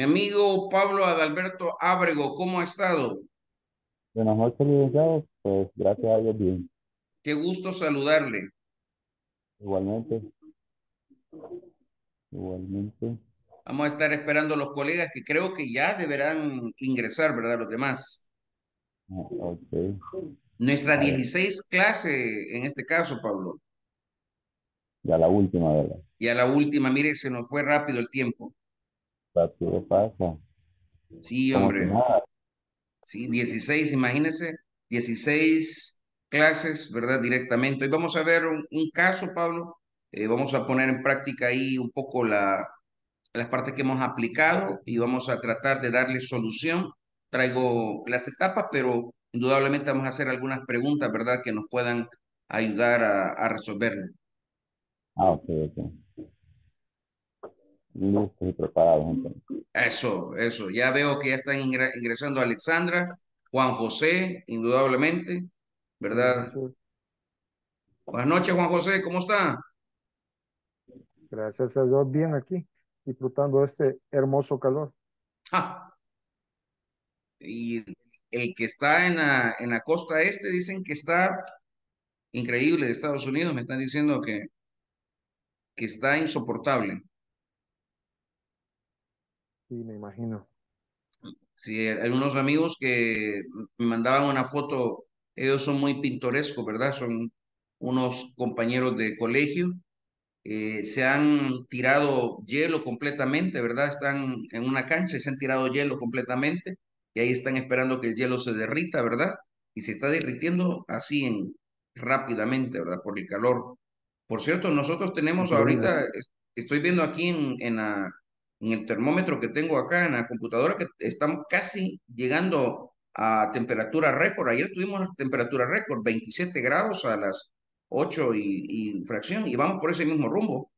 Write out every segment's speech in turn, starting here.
Mi amigo Pablo Adalberto Ábrego, ¿cómo ha estado? Buenas noches, licenciado. Pues gracias a Dios, bien. Qué gusto saludarle. Igualmente, igualmente. Vamos a estar esperando a los colegas que creo que ya deberán ingresar, ¿verdad? Los demás. Ah, Ok. Nuestra A ver, 16 clase, en este caso, Pablo. ya la última, ¿verdad? Y a la última, mire, se nos fue rápido el tiempo. Rápido pasa. Sí, Como hombre. Sí, 16, imagínense, 16 clases, ¿verdad? Directamente. Hoy vamos a ver un, un caso, Pablo. Eh, vamos a poner en práctica ahí un poco la, las partes que hemos aplicado y vamos a tratar de darle solución. Traigo las etapas, pero indudablemente vamos a hacer algunas preguntas, ¿verdad? Que nos puedan ayudar a, a resolverlo. Ah, ok, ok. Listos y preparados, entonces. Eso, eso. Ya veo que ya están ingre- ingresando Alexandra, Juan José, indudablemente, ¿verdad? Buenas noches, Juan José, ¿cómo está? Gracias a Dios, bien aquí, disfrutando de este hermoso calor. Ja. Y el que está en la, en la costa este dicen que está increíble de Estados Unidos, me están diciendo que, que está insoportable. Sí, me imagino. Sí, hay unos amigos que me mandaban una foto, ellos son muy pintorescos, ¿verdad? Son unos compañeros de colegio, eh, se han tirado hielo completamente, ¿verdad? Están en una cancha y se han tirado hielo completamente y ahí están esperando que el hielo se derrita, ¿verdad? Y se está derritiendo así en, rápidamente, ¿verdad? Por el calor. Por cierto, nosotros tenemos ahorita, es- estoy viendo aquí en, en la, en el termómetro que tengo acá en la computadora que estamos casi llegando a temperatura récord. Ayer tuvimos temperatura récord, 27 grados a las 8 y, y fracción, y vamos por ese mismo rumbo.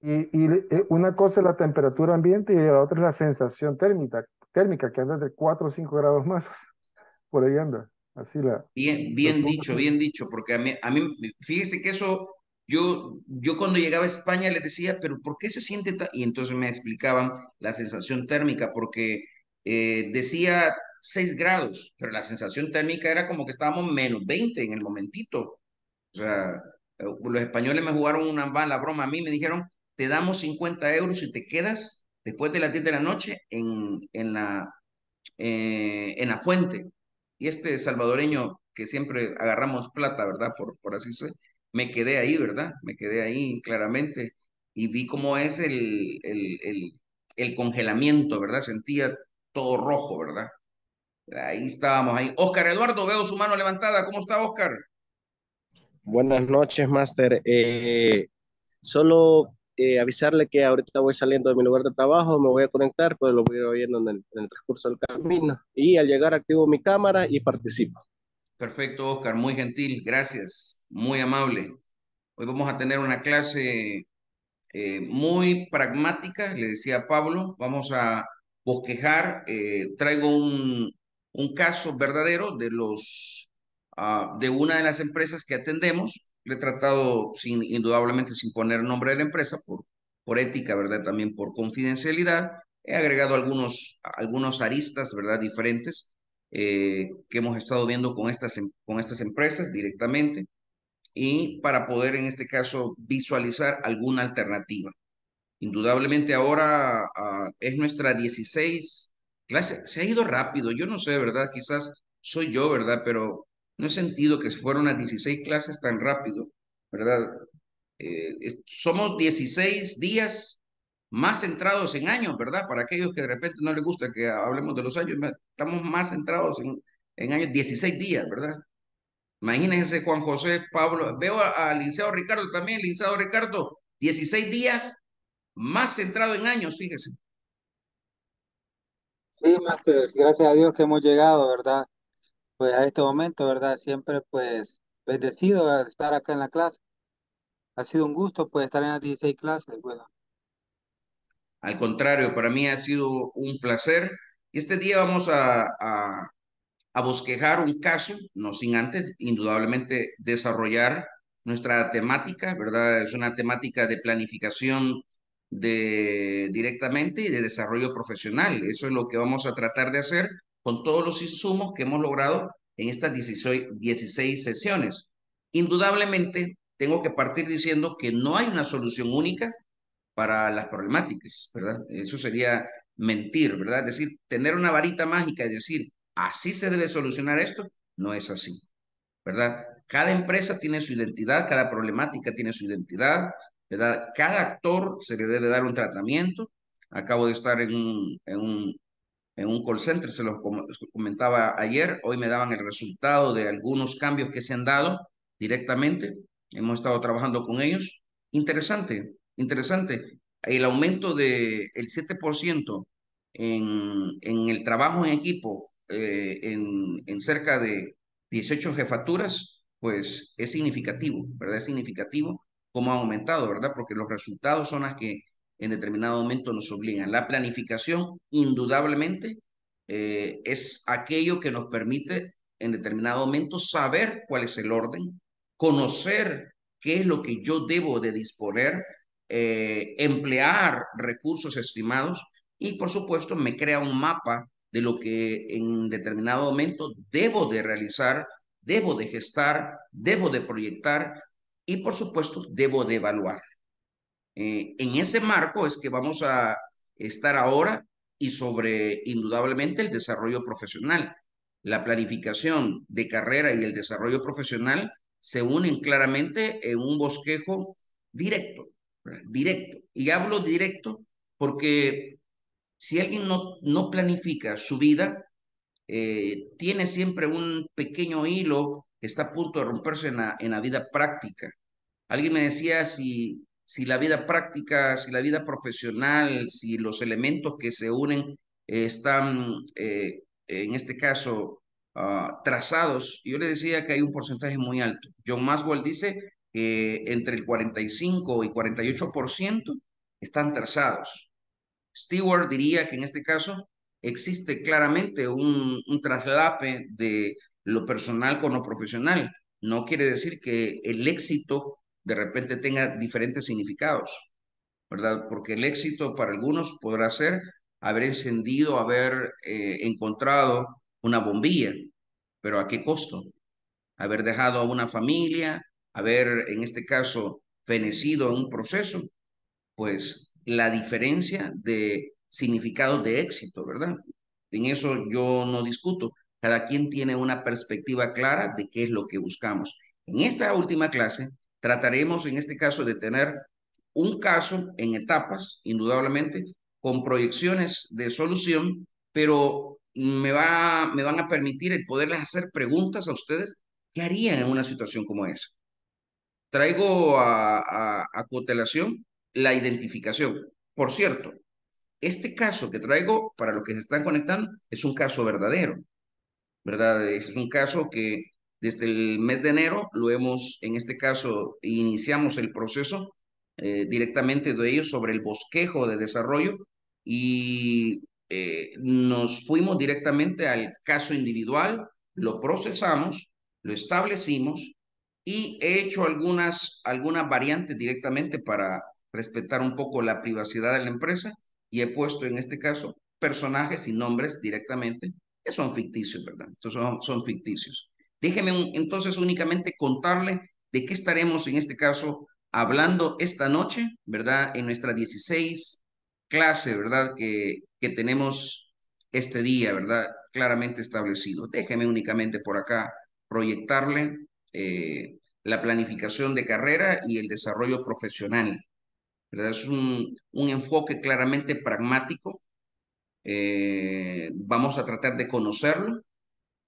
Y, y eh, una cosa es la temperatura ambiente y la otra es la sensación térmica, térmica que anda de 4 o 5 grados más. Por ahí anda. Así la, Bien, bien dicho, bien dicho, porque a mí, a mí, fíjese que eso, yo, yo cuando llegaba a España les decía, pero ¿por qué se siente tan? Y entonces me explicaban la sensación térmica, porque eh, decía 6 grados, pero la sensación térmica era como que estábamos menos 20 en el momentito. O sea, los españoles me jugaron una mala broma a mí, me dijeron, te damos 50 euros y te quedas después de las 10 de la noche en, en la, eh, en la fuente. Y este salvadoreño que siempre agarramos plata, ¿verdad? Por, por así decirlo, me quedé ahí, ¿verdad? Me quedé ahí claramente y vi cómo es el, el, el, el congelamiento, ¿verdad? Sentía todo rojo, ¿verdad? Ahí estábamos, ahí. Oscar Eduardo, veo su mano levantada. ¿Cómo está Oscar? Buenas noches, Master. Eh, solo eh, avisarle que ahorita voy saliendo de mi lugar de trabajo, me voy a conectar, pues lo voy a ir oyendo en el, en el transcurso del camino. Y al llegar activo mi cámara y participo. Perfecto, Oscar, muy gentil, gracias, muy amable. Hoy vamos a tener una clase eh, muy pragmática, le decía Pablo, vamos a bosquejar, eh, traigo un, un caso verdadero de los ah, de una de las empresas que atendemos, le he tratado sin, indudablemente sin poner nombre de la empresa, por, por ética, ¿verdad? También por confidencialidad, he agregado algunos, algunos aristas, ¿verdad? Diferentes eh, que hemos estado viendo con estas, em- con estas empresas directamente y para poder en este caso visualizar alguna alternativa. Indudablemente ahora ah, es nuestra 16 clase. Se ha ido rápido, yo no sé, ¿verdad? Quizás soy yo, ¿verdad? Pero no he sentido que fueron las 16 clases tan rápido, ¿verdad? Eh, somos 16 días más centrados en años, ¿verdad? Para aquellos que de repente no les gusta que hablemos de los años, estamos más centrados en, en años, 16 días, ¿verdad? Imagínense Juan José, Pablo, veo a- al licenciado Ricardo también, licenciado Ricardo, 16 días más centrado en años, fíjese. Sí, Master, gracias a Dios que hemos llegado, ¿verdad? Pues a este momento, ¿verdad? Siempre pues bendecido de estar acá en la clase. Ha sido un gusto pues estar en las 16 clases, bueno. Al contrario, para mí ha sido un placer. Este día vamos a, a, a bosquejar un caso, no sin antes, indudablemente, desarrollar nuestra temática, ¿verdad? Es una temática de planificación de directamente y de desarrollo profesional. Eso es lo que vamos a tratar de hacer con todos los insumos que hemos logrado en estas 16, 16 sesiones. Indudablemente, tengo que partir diciendo que no hay una solución única para las problemáticas, ¿verdad? Eso sería mentir, ¿verdad? Es decir, tener una varita mágica y decir, así se debe solucionar esto, no es así, ¿verdad? Cada empresa tiene su identidad, cada problemática tiene su identidad, ¿verdad? Cada actor se le debe dar un tratamiento. Acabo de estar en un, en un, en un call center, se los comentaba ayer, hoy me daban el resultado de algunos cambios que se han dado directamente, hemos estado trabajando con ellos. Interesante, interesante. El aumento del el 7% en, en el trabajo en equipo eh, en, cerca de 18 jefaturas, pues es significativo, ¿verdad? Es significativo cómo ha aumentado, ¿verdad? Porque los resultados son las que en determinado momento nos obligan. La planificación, indudablemente, eh, es aquello que nos permite en determinado momento saber cuál es el orden, conocer qué es lo que yo debo de disponer, eh, emplear recursos estimados y, por supuesto, me crea un mapa de lo que en determinado momento debo de realizar, debo de gestar, debo de proyectar y, por supuesto, debo de evaluar. Eh, en ese marco es que vamos a estar ahora y sobre indudablemente el desarrollo profesional. La planificación de carrera y el desarrollo profesional se unen claramente en un bosquejo directo, directo. Y hablo directo porque si alguien no, no planifica su vida, eh, tiene siempre un pequeño hilo que está a punto de romperse en la, en la vida práctica. Alguien me decía si, si la vida práctica, si la vida profesional, si los elementos que se unen están, eh, en este caso, uh, trazados. Yo le decía que hay un porcentaje muy alto. John Maswell dice que entre el 45 y 48% están trazados. Stewart diría que en este caso existe claramente un, traslape de lo personal con lo profesional. No quiere decir que el éxito de repente tenga diferentes significados, ¿verdad? Porque el éxito para algunos podrá ser haber encendido, haber eh, encontrado una bombilla, pero ¿a qué costo? Haber dejado a una familia, haber, en este caso, fenecido en un proceso, pues la diferencia de significado de éxito, ¿verdad? En eso yo no discuto. Cada quien tiene una perspectiva clara de qué es lo que buscamos. En esta última clase trataremos, en este caso, de tener un caso en etapas, indudablemente, con proyecciones de solución, pero me, va, me van a permitir el poderles hacer preguntas a ustedes qué harían en una situación como esa. Traigo a, a, a cotelación la identificación. Por cierto, este caso que traigo para los que se están conectando es un caso verdadero, ¿verdad? Es un caso que desde el mes de enero lo hemos, en este caso, iniciamos el proceso eh, directamente de ellos sobre el bosquejo de desarrollo y eh, nos fuimos directamente al caso individual, lo procesamos, lo establecimos y he hecho algunas, algunas variantes directamente para respetar un poco la privacidad de la empresa y he puesto en este caso personajes y nombres directamente que son ficticios, ¿verdad? Son, son ficticios. Déjeme entonces únicamente contarle de qué estaremos en este caso hablando esta noche, ¿verdad? En nuestra 16 clase, ¿verdad? Que, que tenemos este día, ¿verdad? Claramente establecido. Déjeme únicamente por acá proyectarle eh, la planificación de carrera y el desarrollo profesional. ¿Verdad? Es un, un enfoque claramente pragmático. Eh, vamos a tratar de conocerlo,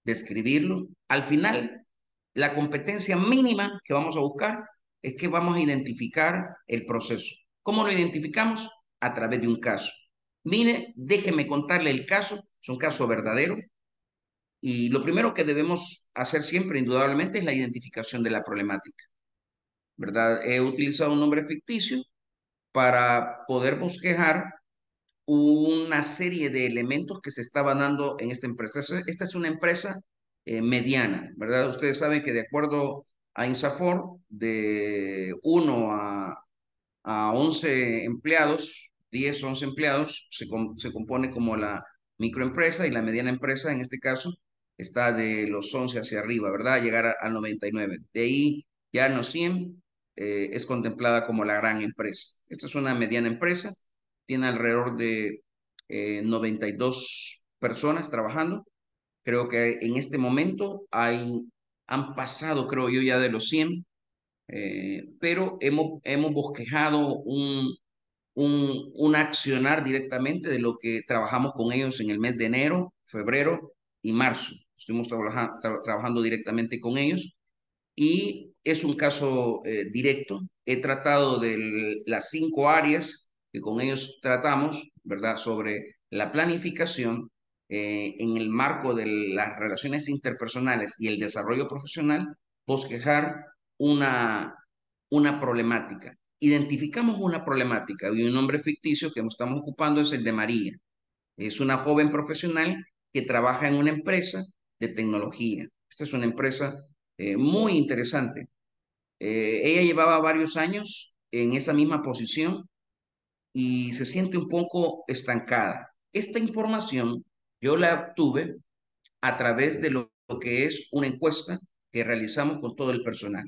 describirlo. Al final, la competencia mínima que vamos a buscar es que vamos a identificar el proceso. ¿Cómo lo identificamos? A través de un caso. Mire, déjeme contarle el caso, es un caso verdadero. Y lo primero que debemos hacer siempre, indudablemente, es la identificación de la problemática. ¿Verdad? He utilizado un nombre ficticio para poder bosquejar una serie de elementos que se estaban dando en esta empresa. Esta es una empresa eh, mediana, ¿verdad? Ustedes saben que de acuerdo a Insafor, de 1 a, a 11 empleados 10, 11 empleados, se, se compone como la microempresa y la mediana empresa, en este caso, está de los 11 hacia arriba, ¿verdad? Llegar al 99. De ahí ya en los 100 eh, es contemplada como la gran empresa. Esta es una mediana empresa, tiene alrededor de 92 eh, personas trabajando. Creo que en este momento hay, han pasado, creo yo, ya de los 100, eh, pero hemos, hemos bosquejado un, un, un accionar directamente de lo que trabajamos con ellos en el mes de enero, febrero y marzo. Estuvimos trabajando directamente con ellos y es un caso eh, directo. He tratado de las cinco áreas que con ellos tratamos, ¿verdad? Sobre la planificación eh, en el marco de las relaciones interpersonales y el desarrollo profesional, bosquejar una, una problemática. Identificamos una problemática y un nombre ficticio que estamos ocupando es el de María. Es una joven profesional que trabaja en una empresa de tecnología. Esta es una empresa eh, muy interesante. Eh, ella llevaba varios años en esa misma posición y se siente un poco estancada. Esta información yo la obtuve a través de lo, que es una encuesta que realizamos con todo el personal.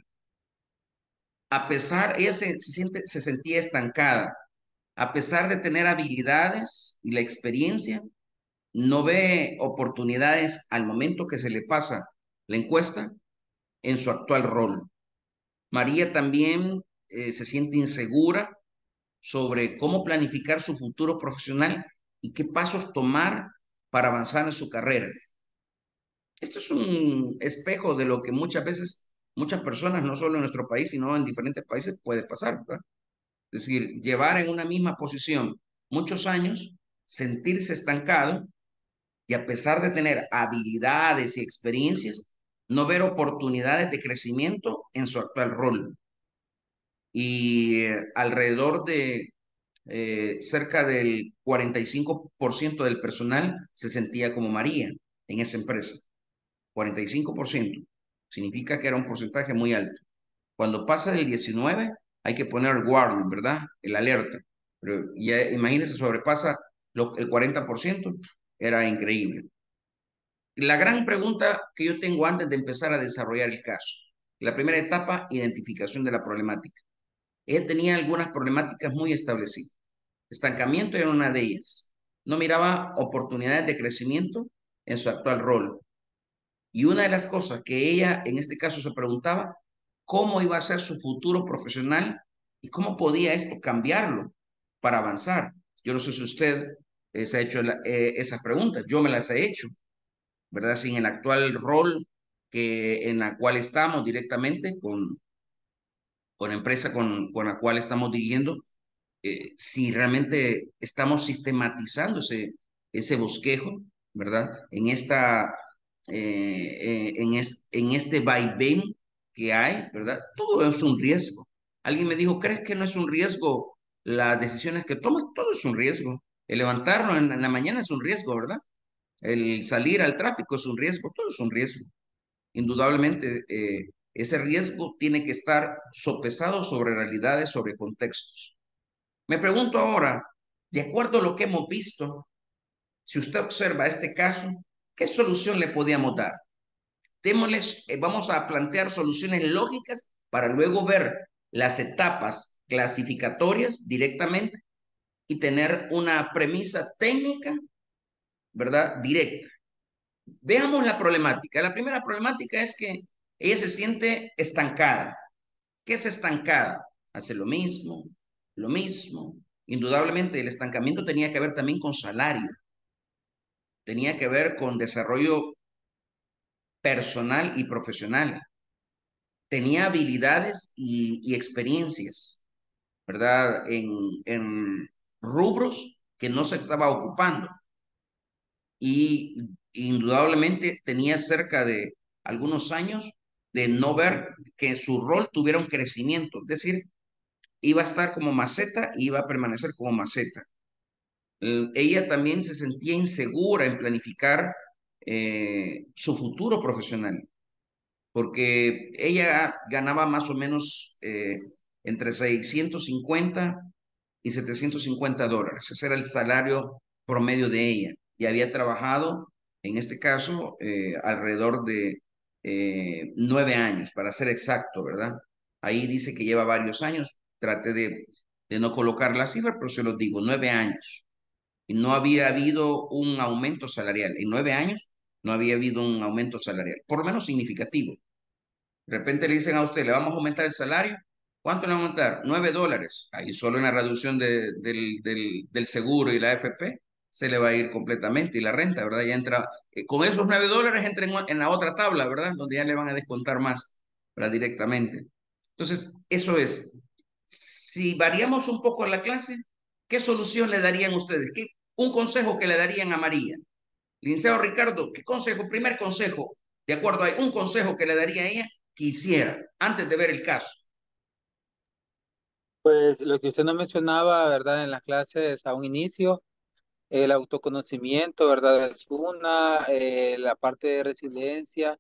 A pesar, ella se, siente, se sentía estancada, a pesar de tener habilidades y la experiencia, no ve oportunidades al momento que se le pasa la encuesta en su actual rol. María también eh, se siente insegura sobre cómo planificar su futuro profesional y qué pasos tomar para avanzar en su carrera. Esto es un espejo de lo que muchas veces muchas personas, no solo en nuestro país, sino en diferentes países, puede pasar. Es decir, llevar en una misma posición muchos años, sentirse estancado y a pesar de tener habilidades y experiencias, no ver oportunidades de crecimiento en su actual rol. Y eh, alrededor de eh, cerca del 45% del personal se sentía como María en esa empresa. 45%. Significa que era un porcentaje muy alto. Cuando pasa del 19, hay que poner el warning, ¿verdad? El alerta. Pero ya imagínense, sobrepasa el 40%, era increíble. La gran pregunta que yo tengo antes de empezar a desarrollar el caso. La primera etapa, identificación de la problemática. Ella tenía algunas problemáticas muy establecidas. Estancamiento era una de ellas. No miraba oportunidades de crecimiento en su actual rol. Y una de las cosas que ella en este caso se preguntaba, cómo iba a ser su futuro profesional y cómo podía esto cambiarlo para avanzar. Yo no sé si usted eh, se ha hecho eh, esas preguntas, yo me las he hecho. ¿Verdad? Sin el actual rol que, en la cual estamos directamente con, con la empresa con, con la cual estamos dirigiendo, eh, si realmente estamos sistematizando ese, ese bosquejo, ¿verdad? En, esta, eh, eh, en, es, en este vaivén que hay, ¿verdad? Todo es un riesgo. Alguien me dijo, ¿crees que no es un riesgo las decisiones que tomas? Todo es un riesgo. El levantarnos en la mañana es un riesgo, ¿verdad? El salir al tráfico es un riesgo, todo es un riesgo. Indudablemente, eh, ese riesgo tiene que estar sopesado sobre realidades, sobre contextos. Me pregunto ahora, de acuerdo a lo que hemos visto, si usted observa este caso, ¿qué solución le podíamos dar? Démosles, eh, vamos a plantear soluciones lógicas para luego ver las etapas clasificatorias directamente y tener una premisa técnica ¿verdad? Directa. Veamos la problemática. La primera problemática es que ella se siente estancada. ¿Qué es estancada? Hace lo mismo, lo mismo. Indudablemente el estancamiento tenía que ver también con salario. Tenía que ver con desarrollo personal y profesional. Tenía habilidades y, experiencias, ¿verdad? En, en rubros que no se estaba ocupando y indudablemente tenía cerca de algunos años de no ver que su rol tuviera un crecimiento, es decir, iba a estar como maceta y iba a permanecer como maceta. Eh, ella también se sentía insegura en planificar eh, su futuro profesional, porque ella ganaba más o menos eh, entre 650 y 750 dólares. Ese era el salario promedio de ella. Y había trabajado, en este caso, eh, alrededor de eh, nueve años, para ser exacto, ¿verdad? Ahí dice que lleva varios años. Trate de, no colocar la cifra, pero se lo digo, nueve años. Y no había habido un aumento salarial. En nueve años no había habido un aumento salarial, por lo menos significativo. De repente le dicen a usted, le vamos a aumentar el salario. ¿Cuánto le va a aumentar? Nueve dólares. Ahí solo en la reducción de, del, del, del, seguro y la AFP se le va a ir completamente y la renta, ¿verdad? Ya entra, eh, con esos nueve dólares entra en, la otra tabla, ¿verdad? Donde ya le van a descontar más, ¿verdad? Directamente. Entonces, eso es. Si variamos un poco la clase, ¿qué solución le darían ustedes? ¿Qué, un consejo que le darían a María. Linceo Ricardo, ¿qué consejo? Primer consejo, de acuerdo a un consejo que le daría a ella quisiera antes de ver el caso. Pues lo que usted nos mencionaba, ¿verdad? En las clases a un inicio, el autoconocimiento, ¿verdad? Es una, eh, la parte de resiliencia.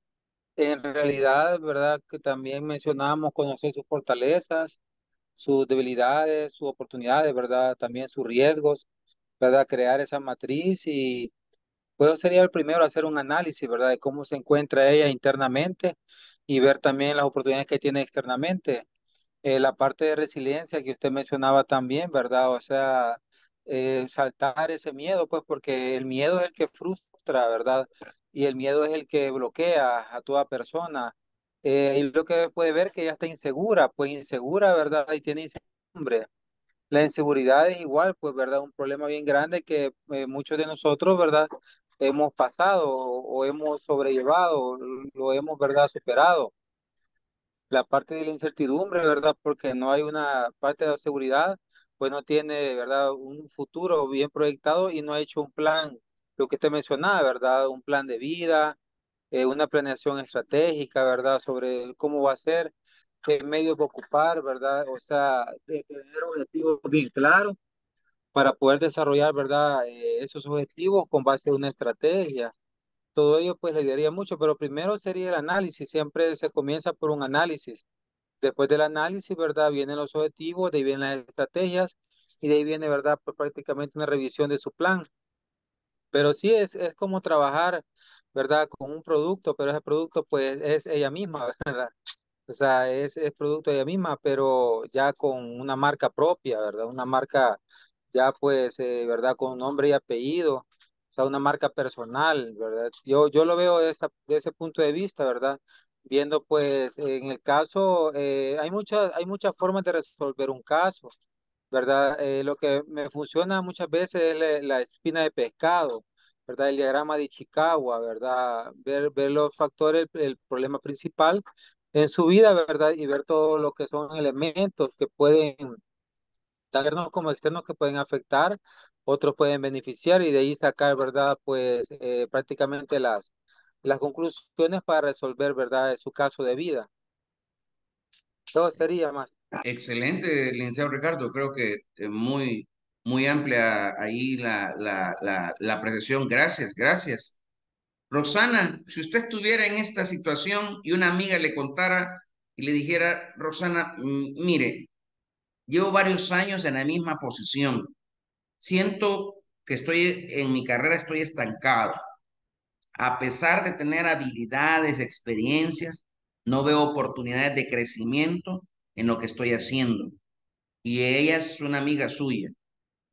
En realidad, ¿verdad? Que también mencionábamos conocer sus fortalezas, sus debilidades, sus oportunidades, ¿verdad? También sus riesgos, ¿verdad? Crear esa matriz y pues sería el primero hacer un análisis, ¿verdad? De cómo se encuentra ella internamente y ver también las oportunidades que tiene externamente. Eh, la parte de resiliencia que usted mencionaba también, ¿verdad? O sea, eh, saltar ese miedo, pues porque el miedo es el que frustra, ¿verdad? Y el miedo es el que bloquea a toda persona. Eh, y lo que puede ver que ella está insegura, pues insegura, ¿verdad? Y tiene incertidumbre. La inseguridad es igual, pues, ¿verdad? Un problema bien grande que muchos de nosotros, ¿verdad? Hemos pasado o hemos sobrellevado, lo hemos, ¿verdad? Superado la parte de la incertidumbre, ¿verdad? Porque no hay una parte de la seguridad, pues no tiene, ¿verdad? Un futuro bien proyectado y no ha hecho un plan, lo que usted mencionaba, ¿verdad? Un plan de vida, eh, una planeación estratégica, ¿verdad? Sobre cómo va a ser, qué medios va a ocupar, ¿verdad? O sea, de tener objetivos bien claros para poder desarrollar, ¿verdad? Eh, esos objetivos con base a una estrategia todo ello pues le ayudaría mucho, pero primero sería el análisis, siempre se comienza por un análisis. Después del análisis, ¿verdad? Vienen los objetivos, de ahí vienen las estrategias y de ahí viene, ¿verdad? Pues prácticamente una revisión de su plan. Pero sí es, es como trabajar, ¿verdad? Con un producto, pero ese producto pues es ella misma, ¿verdad? O sea, es, es producto de ella misma, pero ya con una marca propia, ¿verdad? Una marca ya pues, eh, ¿verdad? Con nombre y apellido una marca personal, ¿verdad? Yo, yo lo veo de, de ese punto de vista, ¿verdad? Viendo pues en el caso, eh, hay, muchas, hay muchas formas de resolver un caso, ¿verdad? Eh, lo que me funciona muchas veces es la, espina de pescado, ¿verdad? El diagrama de Chicago, ¿verdad? Ver, ver los factores, el, problema principal en su vida, ¿verdad? Y ver todo lo que son elementos que pueden, tanto como externos, que pueden afectar otros pueden beneficiar y de ahí sacar, ¿verdad? Pues eh, prácticamente las, las conclusiones para resolver, ¿verdad? Su caso de vida. Todo sería más. Excelente, licenciado Ricardo. Creo que muy, muy amplia ahí la, la, la, la apreciación. Gracias, gracias. Rosana, si usted estuviera en esta situación y una amiga le contara y le dijera, Rosana, mire, llevo varios años en la misma posición siento que estoy en mi carrera, estoy estancado. A pesar de tener habilidades, experiencias, no veo oportunidades de crecimiento en lo que estoy haciendo. Y ella es una amiga suya.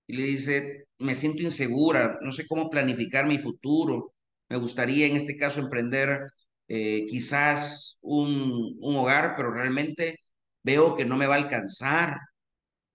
Y le dice, me siento insegura, no sé cómo planificar mi futuro. Me gustaría en este caso emprender eh, quizás un, hogar, pero realmente veo que no me va a alcanzar.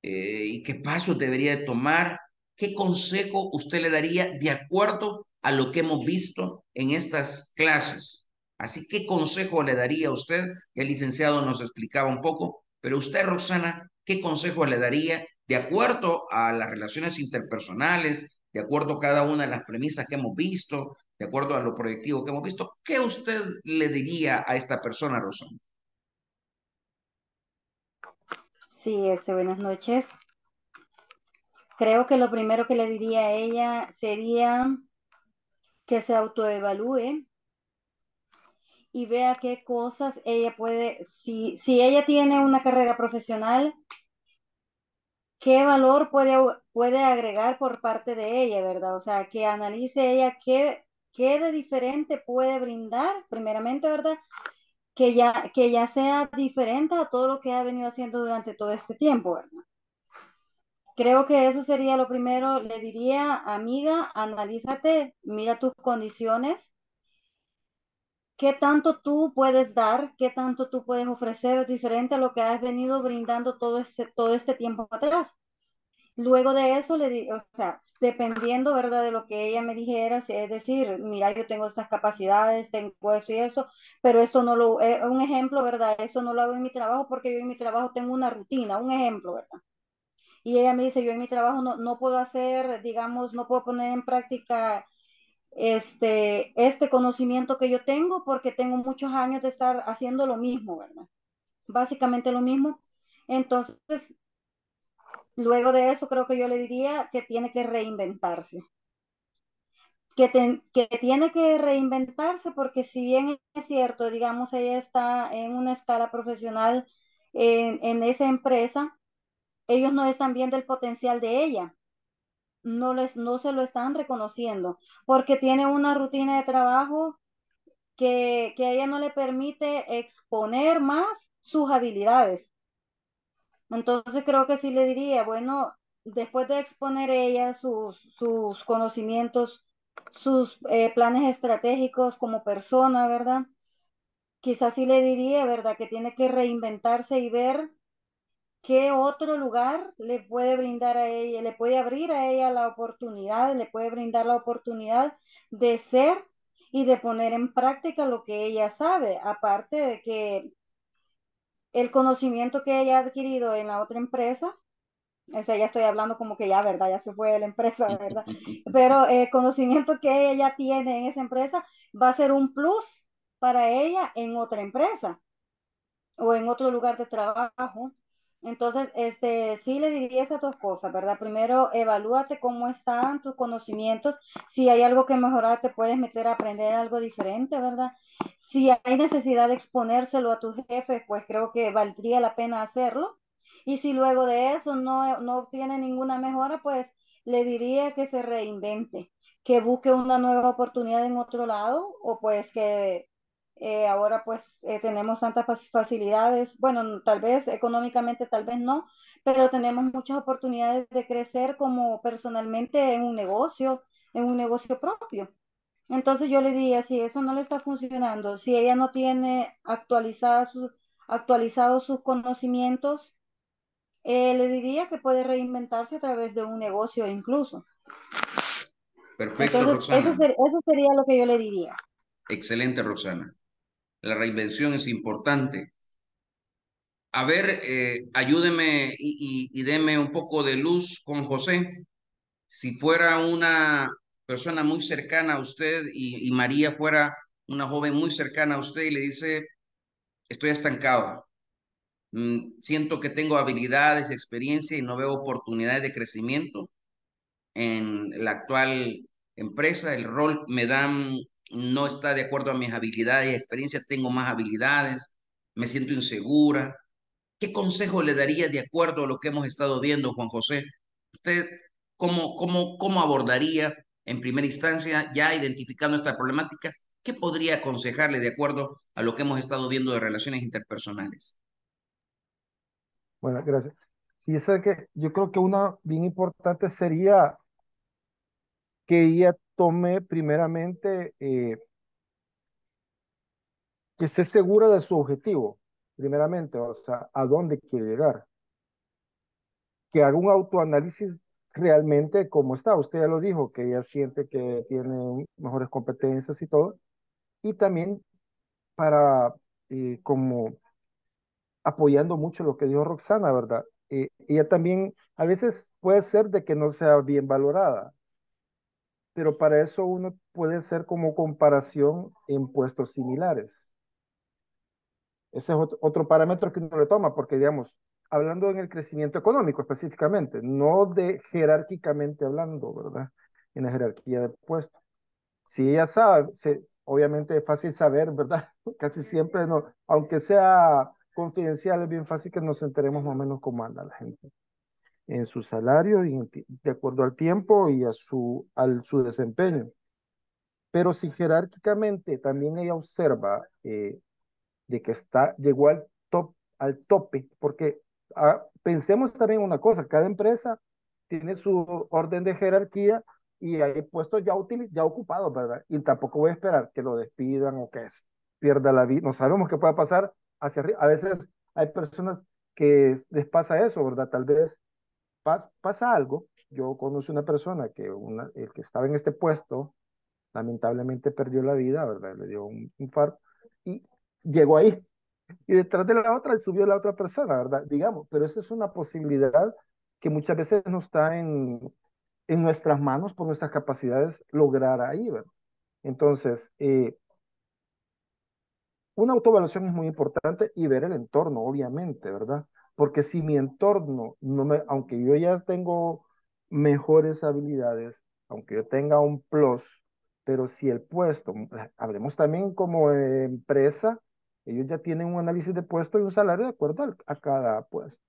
Eh, ¿Y qué pasos debería de tomar? ¿qué consejo usted le daría de acuerdo a lo que hemos visto en estas clases? Así, ¿qué consejo le daría a usted? El licenciado nos explicaba un poco, pero usted, Roxana, ¿qué consejo le daría de acuerdo a las relaciones interpersonales, de acuerdo a cada una de las premisas que hemos visto, de acuerdo a lo proyectivo que hemos visto? ¿Qué usted le diría a esta persona, Rosana? Sí, este, buenas noches. Creo que lo primero que le diría a ella sería que se autoevalúe y vea qué cosas ella puede, si, si ella tiene una carrera profesional, qué valor puede, puede agregar por parte de ella, ¿verdad? O sea, que analice ella qué, qué de diferente puede brindar, primeramente, ¿verdad? Que ya, que ya sea diferente a todo lo que ha venido haciendo durante todo este tiempo, ¿verdad? Creo que eso sería lo primero. Le diría, amiga, analízate, mira tus condiciones, qué tanto tú puedes dar, qué tanto tú puedes ofrecer diferente a lo que has venido brindando todo este, todo este tiempo atrás. Luego de eso, le di, o sea, dependiendo, ¿verdad?, de lo que ella me dijera, es decir, mira, yo tengo estas capacidades, tengo eso y eso, pero eso no lo, es un ejemplo, ¿verdad? Eso no lo hago en mi trabajo porque yo en mi trabajo tengo una rutina, un ejemplo, ¿verdad? Y ella me dice, yo en mi trabajo no, no puedo hacer, digamos, no puedo poner en práctica este, este conocimiento que yo tengo porque tengo muchos años de estar haciendo lo mismo, ¿verdad? Básicamente lo mismo. Entonces, luego de eso creo que yo le diría que tiene que reinventarse. Que, que tiene que reinventarse porque si bien es cierto, digamos, ella está en una escala profesional en, en esa empresa, ellos no están viendo el potencial de ella. No, les, no se lo están reconociendo porque tiene una rutina de trabajo que, que a ella no le permite exponer más sus habilidades. Entonces creo que sí le diría, bueno, después de exponer ella sus, sus conocimientos, sus eh, planes estratégicos como persona, ¿verdad? Quizás sí le diría, ¿verdad? Que tiene que reinventarse y ver qué otro lugar le puede brindar a ella, le puede abrir a ella la oportunidad, le puede brindar la oportunidad de ser y de poner en práctica lo que ella sabe, aparte de que el conocimiento que ella ha adquirido en la otra empresa, o sea, ya estoy hablando como que ya, ¿verdad? Ya se fue de la empresa, ¿verdad? Pero el conocimiento que ella tiene en esa empresa va a ser un plus para ella en otra empresa o en otro lugar de trabajo. Entonces, este, sí le diría esas dos cosas, ¿verdad? Primero, evalúate cómo están tus conocimientos. Si hay algo que mejorar, te puedes meter a aprender algo diferente, ¿verdad? Si hay necesidad de exponérselo a tus jefes, pues creo que valdría la pena hacerlo. Y si luego de eso no, no obtiene ninguna mejora, pues le diría que se reinvente, que busque una nueva oportunidad en otro lado o pues que eh, ahora pues eh, tenemos tantas facilidades, bueno, tal vez económicamente, tal vez no, pero tenemos muchas oportunidades de crecer como personalmente en un negocio, en un negocio propio. Entonces yo le diría, si eso no le está funcionando, si ella no tiene actualizados sus, actualizados sus conocimientos, eh, le diría que puede reinventarse a través de un negocio incluso. Perfecto, Entonces, Roxana. Eso, eso sería lo que yo le diría. Excelente, Roxana. La reinvención es importante. A ver, eh, ayúdeme y, y, y deme un poco de luz con José. Si fuera una persona muy cercana a usted y, María fuera una joven muy cercana a usted y le dice, estoy estancado, mm, siento que tengo habilidades, experiencia y no veo oportunidades de crecimiento en la actual empresa, el rol me dan no está de acuerdo a mis habilidades y experiencias, tengo más habilidades, me siento insegura. ¿Qué consejo le daría de acuerdo a lo que hemos estado viendo, Juan José? ¿Usted cómo, cómo, cómo abordaría en primera instancia, ya identificando esta problemática, qué podría aconsejarle de acuerdo a lo que hemos estado viendo de relaciones interpersonales? Bueno, gracias. Fíjese que yo creo que una bien importante sería que ella tome primeramente, eh, que esté segura de su objetivo, primeramente, o sea, a dónde quiere llegar. Que haga un autoanálisis realmente cómo está. Usted ya lo dijo, que ella siente que tiene mejores competencias y todo. Y también para, eh, como apoyando mucho lo que dijo Roxana, ¿verdad? Eh, ella también a veces puede ser de que no sea bien valorada, pero para eso uno puede hacer como comparación en puestos similares. Ese es otro, parámetro que uno le toma, porque digamos, hablando en el crecimiento económico específicamente, no de jerárquicamente hablando, ¿verdad? En la jerarquía de puestos. Si ella sabe, obviamente es fácil saber, ¿verdad? Casi siempre, no, aunque sea confidencial, es bien fácil que nos enteremos más o menos cómo anda la gente. En su salario y de acuerdo al tiempo y a su, al, su desempeño. Pero si jerárquicamente también ella observa eh, de que está, llegó al, top, al tope, porque ah, pensemos también una cosa, cada empresa tiene su orden de jerarquía y hay puestos ya, ya ocupados, ¿verdad? Y tampoco voy a esperar que lo despidan o que pierda la vida. No sabemos qué pueda pasar hacia arriba. A veces hay personas que les pasa eso, ¿verdad? Tal vez pasa algo. Yo conocí una persona que una, el que estaba en este puesto lamentablemente perdió la vida, ¿verdad? Le dio un infarto y llegó ahí. Y detrás de la otra subió la otra persona, ¿verdad? Digamos, pero esa es una posibilidad que muchas veces no está en, en nuestras manos por nuestras capacidades lograr ahí, ¿verdad? Entonces, eh, una autoevaluación es muy importante y ver el entorno, obviamente, ¿verdad? Porque si mi entorno, aunque yo ya tengo mejores habilidades, aunque yo tenga un plus, pero si el puesto, hablemos también como empresa, ellos ya tienen un análisis de puesto y un salario de acuerdo a, cada puesto.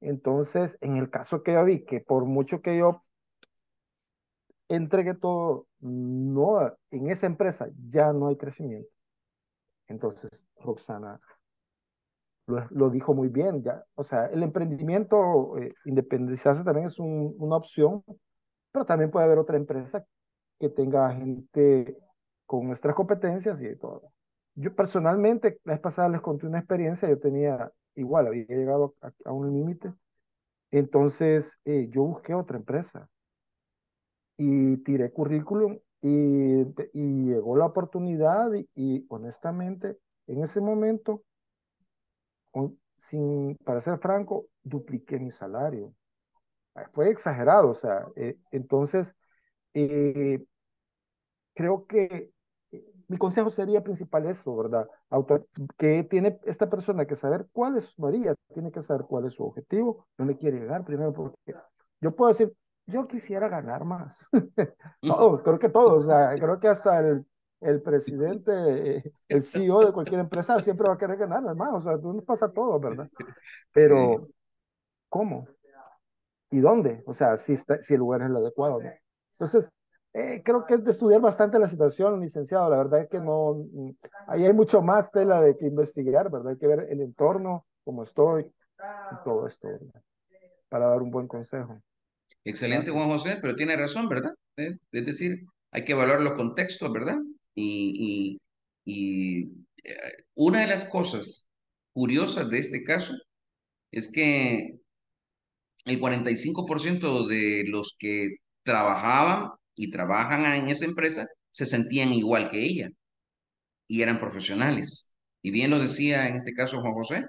Entonces, en el caso que yo vi, que por mucho que yo entregue todo, no, en esa empresa ya no hay crecimiento. Entonces, Roxana lo, dijo muy bien, ya, o sea, el emprendimiento, eh, independizarse también es una opción, pero también puede haber otra empresa que tenga gente con nuestras competencias y todo. Yo personalmente, la vez pasada les conté una experiencia, yo tenía, igual, había llegado a, un límite, entonces eh, yo busqué otra empresa y tiré currículum y, y llegó la oportunidad y, honestamente, en ese momento, sin, para ser franco, dupliqué mi salario. Fue exagerado, o sea, eh, entonces, eh, creo que eh, mi consejo sería principal eso, ¿verdad? Auto, que tiene esta persona que saber cuál es María, tiene que saber cuál es su objetivo, dónde quiere llegar primero, porque yo puedo decir, yo quisiera ganar más. todos, creo que todos, o sea, creo que hasta el, el presidente, eh, el CEO de cualquier empresa siempre va a querer ganar, hermano, o sea, nos pasa todo, ¿verdad? Pero, ¿cómo? ¿Y dónde? O sea, si, está, si el lugar es el adecuado, ¿no? Entonces, eh, creo que es de estudiar bastante la situación, licenciado. La verdad es que no, mm, ahí hay mucho más tela de que investigar, ¿verdad? Hay que ver el entorno, cómo estoy y todo esto, Para dar un buen consejo. Excelente, Juan José, pero tiene razón, ¿verdad? Eh, es decir, hay que evaluar los contextos, ¿verdad? Y, y, eh, una de las cosas curiosas de este caso es que el 45% de los que trabajaban y trabajan en esa empresa se sentían igual que ella y eran profesionales. Y bien lo decía en este caso Juan José,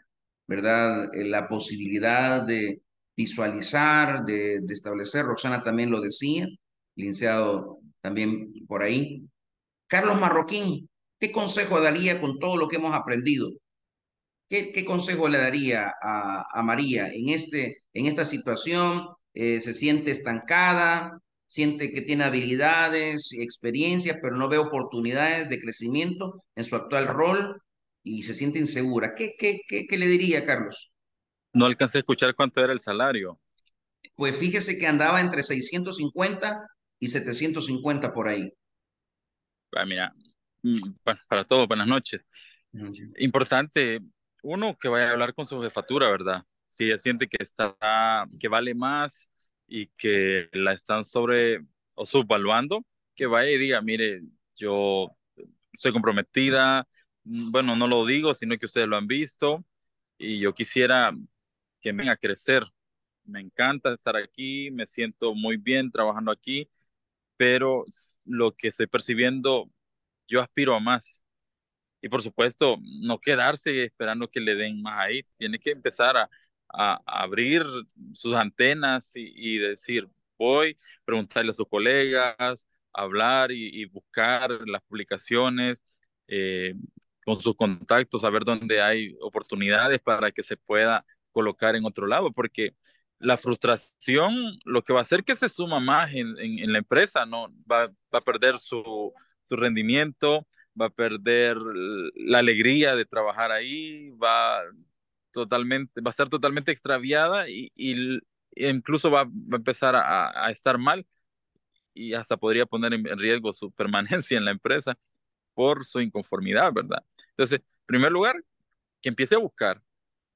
¿verdad? Eh, la posibilidad de visualizar, de, establecer, Roxana también lo decía, licenciado también por ahí. Carlos Marroquín, ¿qué consejo daría con todo lo que hemos aprendido? ¿Qué, qué consejo le daría a, a, María en, este, en esta situación? Eh, ¿Se siente estancada? siente que tiene habilidades y experiencias, pero no ve oportunidades de crecimiento en su actual rol y se siente insegura. ¿Qué, qué, qué, qué le diría, Carlos? No alcancé a escuchar cuánto era el salario. Pues fíjese que andaba entre 650 y 750 por ahí. Ah, mira, mm, para todos, buenas noches. Importante, uno que vaya a hablar con su jefatura, ¿verdad? Si ella siente que está, que vale más, y que la están sobre o subvaluando, que vaya y diga, mire, yo estoy comprometida, mm, bueno, no lo digo, sino que ustedes lo han visto y yo quisiera que venga a crecer. Me encanta estar aquí, me siento muy bien trabajando aquí, pero lo que estoy percibiendo, yo aspiro a más. Y por supuesto, no quedarse esperando que le den más ahí, tiene que empezar a, a, abrir sus antenas y, decir, voy, preguntarle a sus colegas, hablar y, buscar las publicaciones eh, con sus contactos, saber dónde hay oportunidades para que se pueda colocar en otro lado, porque la frustración lo que va a hacer que se suma más en, en, la empresa, ¿no? Va, va a perder su, su, rendimiento, va a perder la alegría de trabajar ahí, va totalmente, va a estar totalmente extraviada y, y, incluso va, va a empezar a, a, estar mal y hasta podría poner en riesgo su permanencia en la empresa por su inconformidad, ¿verdad? Entonces, en primer lugar, que empiece a buscar,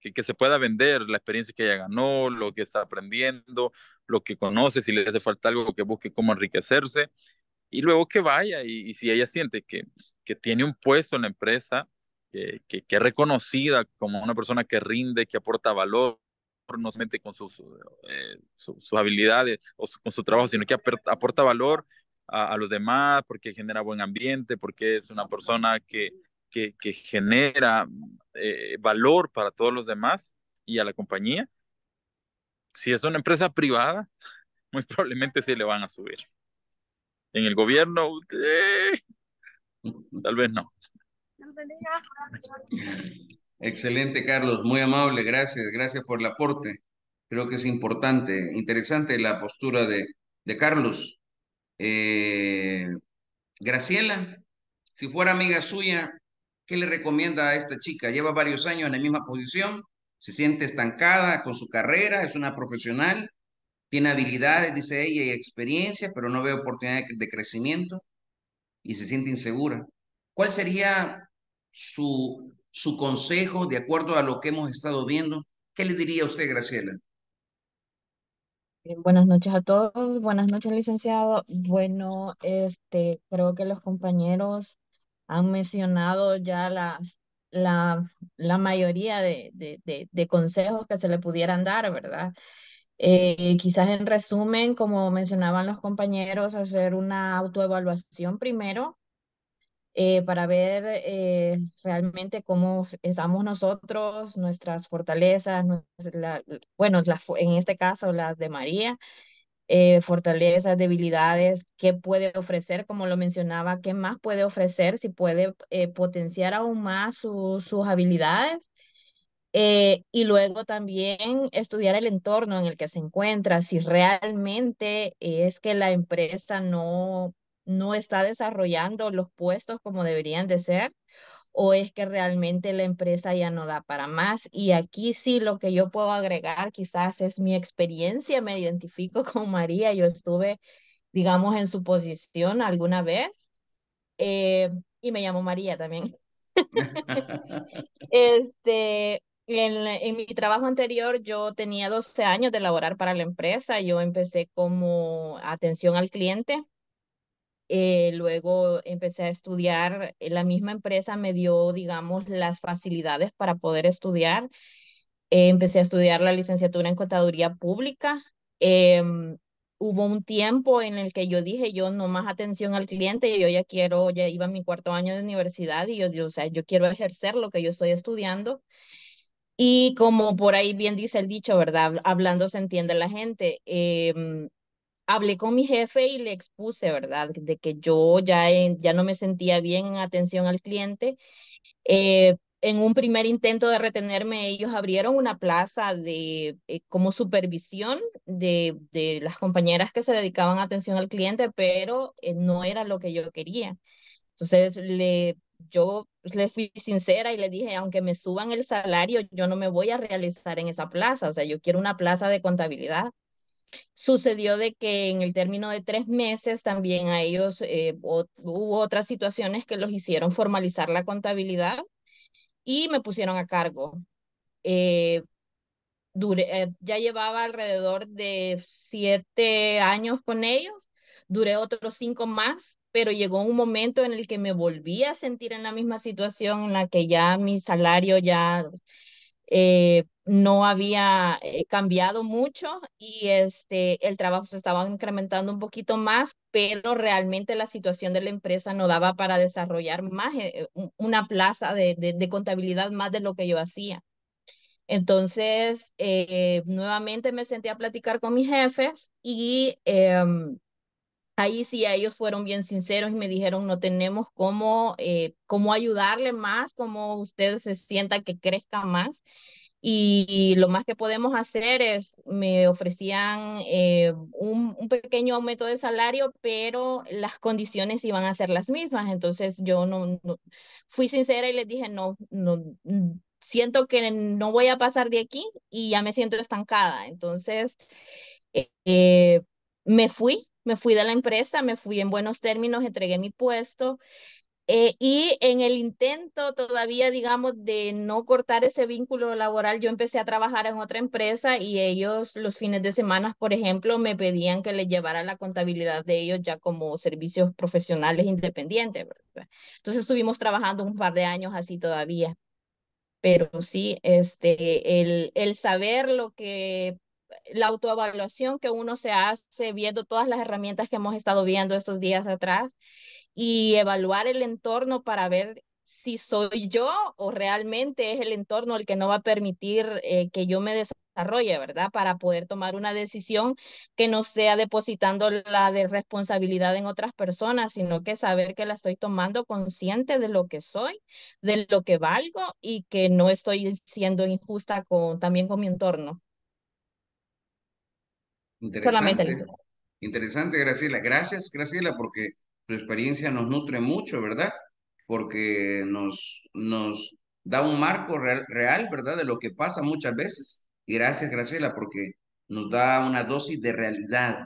que, se pueda vender la experiencia que ella ganó, lo que está aprendiendo, lo que conoce, si le hace falta algo, que busque cómo enriquecerse, y luego que vaya, y, si ella siente que, que tiene un puesto en la empresa, que, que, es reconocida como una persona que rinde, que aporta valor, no solamente con sus, eh, su, sus habilidades o con su trabajo, sino que aporta valor a, los demás, porque genera buen ambiente, porque es una persona que, que, genera eh, valor para todos los demás y a la compañía. Si es una empresa privada, muy probablemente se le van a subir. En el gobierno, eh, tal vez no. Excelente, Carlos, muy amable, gracias, gracias por el aporte. Creo que es importante, interesante la postura de, de Carlos. Eh, Graciela, si fuera amiga suya, ¿qué le recomienda a esta chica? Lleva varios años en la misma posición, se siente estancada con su carrera, es una profesional, tiene habilidades, dice ella, y experiencia, pero no ve oportunidad de, crecimiento y se siente insegura. ¿Cuál sería su, su consejo de acuerdo a lo que hemos estado viendo? ¿Qué le diría a usted, Graciela? Buenas noches a todos, buenas noches, licenciado. Bueno, este, creo que los compañeros han mencionado ya la, la, la mayoría de, de, de, de consejos que se le pudieran dar, ¿verdad? Eh, quizás en resumen, como mencionaban los compañeros, hacer una autoevaluación primero eh, para ver eh, realmente cómo estamos nosotros, nuestras fortalezas, nuestra, bueno, la, en este caso las de María, eh, fortalezas, debilidades, qué puede ofrecer, como lo mencionaba, qué más puede ofrecer, si puede eh, potenciar aún más su, sus habilidades. Eh, y luego también estudiar el entorno en el que se encuentra, si realmente es que la empresa no, no está desarrollando los puestos como deberían de ser o es que realmente la empresa ya no da para más. Y aquí sí lo que yo puedo agregar quizás es mi experiencia, me identifico con María, yo estuve, digamos, en su posición alguna vez eh, y me llamo María también. este, en, en, mi trabajo anterior yo tenía 12 años de laborar para la empresa, yo empecé como atención al cliente eh, luego empecé a estudiar, eh, la misma empresa me dio, digamos, las facilidades para poder estudiar. Eh, empecé a estudiar la licenciatura en contaduría pública. Eh, hubo un tiempo en el que yo dije, yo no más atención al cliente, yo ya quiero, ya iba mi cuarto año de universidad y yo, yo, o sea, yo quiero ejercer lo que yo estoy estudiando. Y como por ahí bien dice el dicho, ¿verdad? Hablando se entiende la gente. Eh, hablé con mi jefe y le expuse, ¿verdad? De que yo ya, en, ya no me sentía bien en atención al cliente. Eh, en un primer intento de retenerme, ellos abrieron una plaza de eh, como supervisión de, de, las compañeras que se dedicaban a atención al cliente, pero eh, no era lo que yo quería. Entonces, le, yo le fui sincera y le dije, aunque me suban el salario, yo no me voy a realizar en esa plaza, o sea, yo quiero una plaza de contabilidad sucedió de que en el término de tres meses también a ellos eh, hubo otras situaciones que los hicieron formalizar la contabilidad y me pusieron a cargo. Eh, duré, eh, ya llevaba alrededor de siete años con ellos, duré otros cinco más, pero llegó un momento en el que me volví a sentir en la misma situación en la que ya mi salario ya eh, no había eh, cambiado mucho y este, el trabajo se estaba incrementando un poquito más, pero realmente la situación de la empresa no daba para desarrollar más eh, una plaza de, de, contabilidad más de lo que yo hacía. Entonces, eh, nuevamente me senté a platicar con mis jefes y em, ahí sí ellos fueron bien sinceros y me dijeron no tenemos cómo, cómo ayudarle más, cómo usted se sienta que crezca más. Y lo más que podemos hacer es, me ofrecían eh, un, pequeño aumento de salario, pero las condiciones iban a ser las mismas. Entonces yo no, no fui sincera y les dije, no, no, siento que no voy a pasar de aquí y ya me siento estancada. Entonces, eh, me fui, me fui de la empresa, me fui en buenos términos, entregué mi puesto eh, y en el intento todavía, digamos, de no cortar ese vínculo laboral, yo empecé a trabajar en otra empresa y ellos los fines de semana, por ejemplo, me pedían que les llevara la contabilidad de ellos ya como servicios profesionales independientes. Entonces estuvimos trabajando un par de años así todavía. Pero sí, este, el, el saber lo que la autoevaluación que uno se hace viendo todas las herramientas que hemos estado viendo estos días atrás y evaluar el entorno para ver si soy yo o realmente es el entorno el que no va a permitir eh, que yo me desarrolle, ¿verdad? Para poder tomar una decisión que no sea depositando la de responsabilidad en otras personas, sino que saber que la estoy tomando consciente de lo que soy, de lo que valgo y que no estoy siendo injusta con, también con mi entorno. Interesante. Interesante, Graciela. Gracias, Graciela, porque tu experiencia nos nutre mucho, ¿verdad? Porque nos, nos da un marco real, real, ¿verdad? De lo que pasa muchas veces. Y gracias, Graciela, porque nos da una dosis de realidad,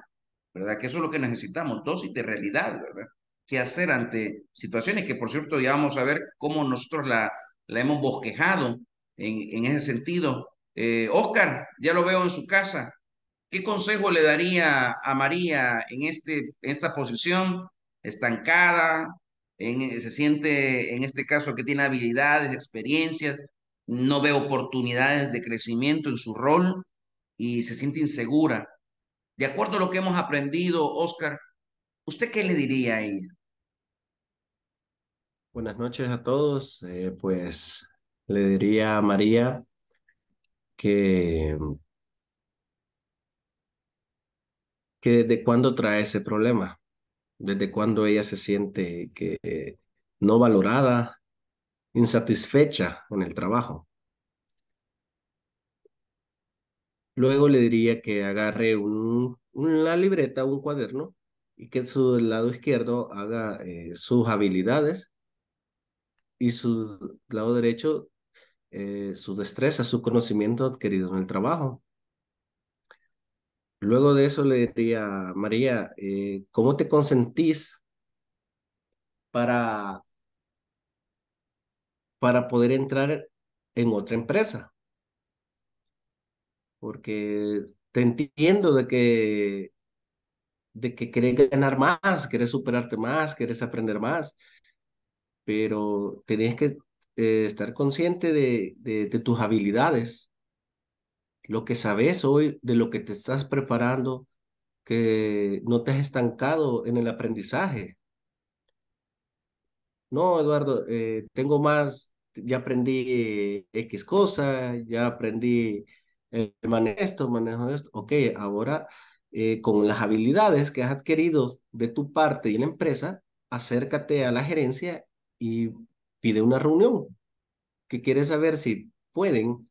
¿verdad? Que eso es lo que necesitamos, dosis de realidad, ¿verdad? ¿Qué hacer ante situaciones que, por cierto, ya vamos a ver cómo nosotros la, la hemos bosquejado en, en ese sentido. Eh, Oscar, ya lo veo en su casa. ¿Qué consejo le daría a María en, este, en esta posición? Estancada, en, se siente en este caso que tiene habilidades, experiencias, no ve oportunidades de crecimiento en su rol y se siente insegura. De acuerdo a lo que hemos aprendido, Oscar, ¿usted qué le diría a ella? Buenas noches a todos. Eh, pues le diría a María que, que desde cuándo trae ese problema desde cuando ella se siente que no valorada, insatisfecha en el trabajo. Luego le diría que agarre un, una libreta, un cuaderno, y que su lado izquierdo haga eh, sus habilidades y su lado derecho eh, su destreza, su conocimiento adquirido en el trabajo. Luego de eso le diría, María, eh, ¿cómo te consentís para, para poder entrar en otra empresa? Porque te entiendo de que, de que querés ganar más, querés superarte más, querés aprender más, pero tenés que eh, estar consciente de, de, de tus habilidades lo que sabes hoy, de lo que te estás preparando, que no te has estancado en el aprendizaje. No, Eduardo, eh, tengo más, ya aprendí X cosa, ya aprendí el manejo esto, manejo esto. Ok, ahora eh, con las habilidades que has adquirido de tu parte y la empresa, acércate a la gerencia y pide una reunión que quieres saber si pueden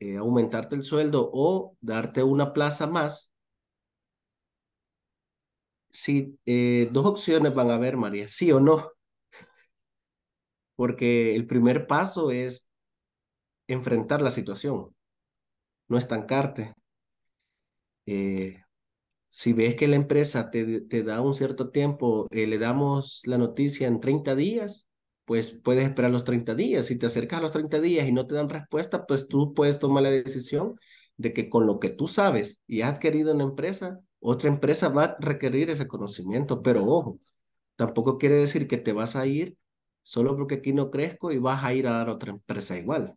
eh, aumentarte el sueldo o darte una plaza más, si eh, dos opciones van a haber, María, sí o no. Porque el primer paso es enfrentar la situación, no estancarte. Eh, si ves que la empresa te, te da un cierto tiempo, le damos la noticia en 30 días, pues puedes esperar los 30 días. Si te acercas a los 30 días y no te dan respuesta, pues tú puedes tomar la decisión de que con lo que tú sabes y has adquirido en empresa, otra empresa va a requerir ese conocimiento. Pero ojo, tampoco quiere decir que te vas a ir solo porque aquí no crezco y vas a ir a dar otra empresa igual.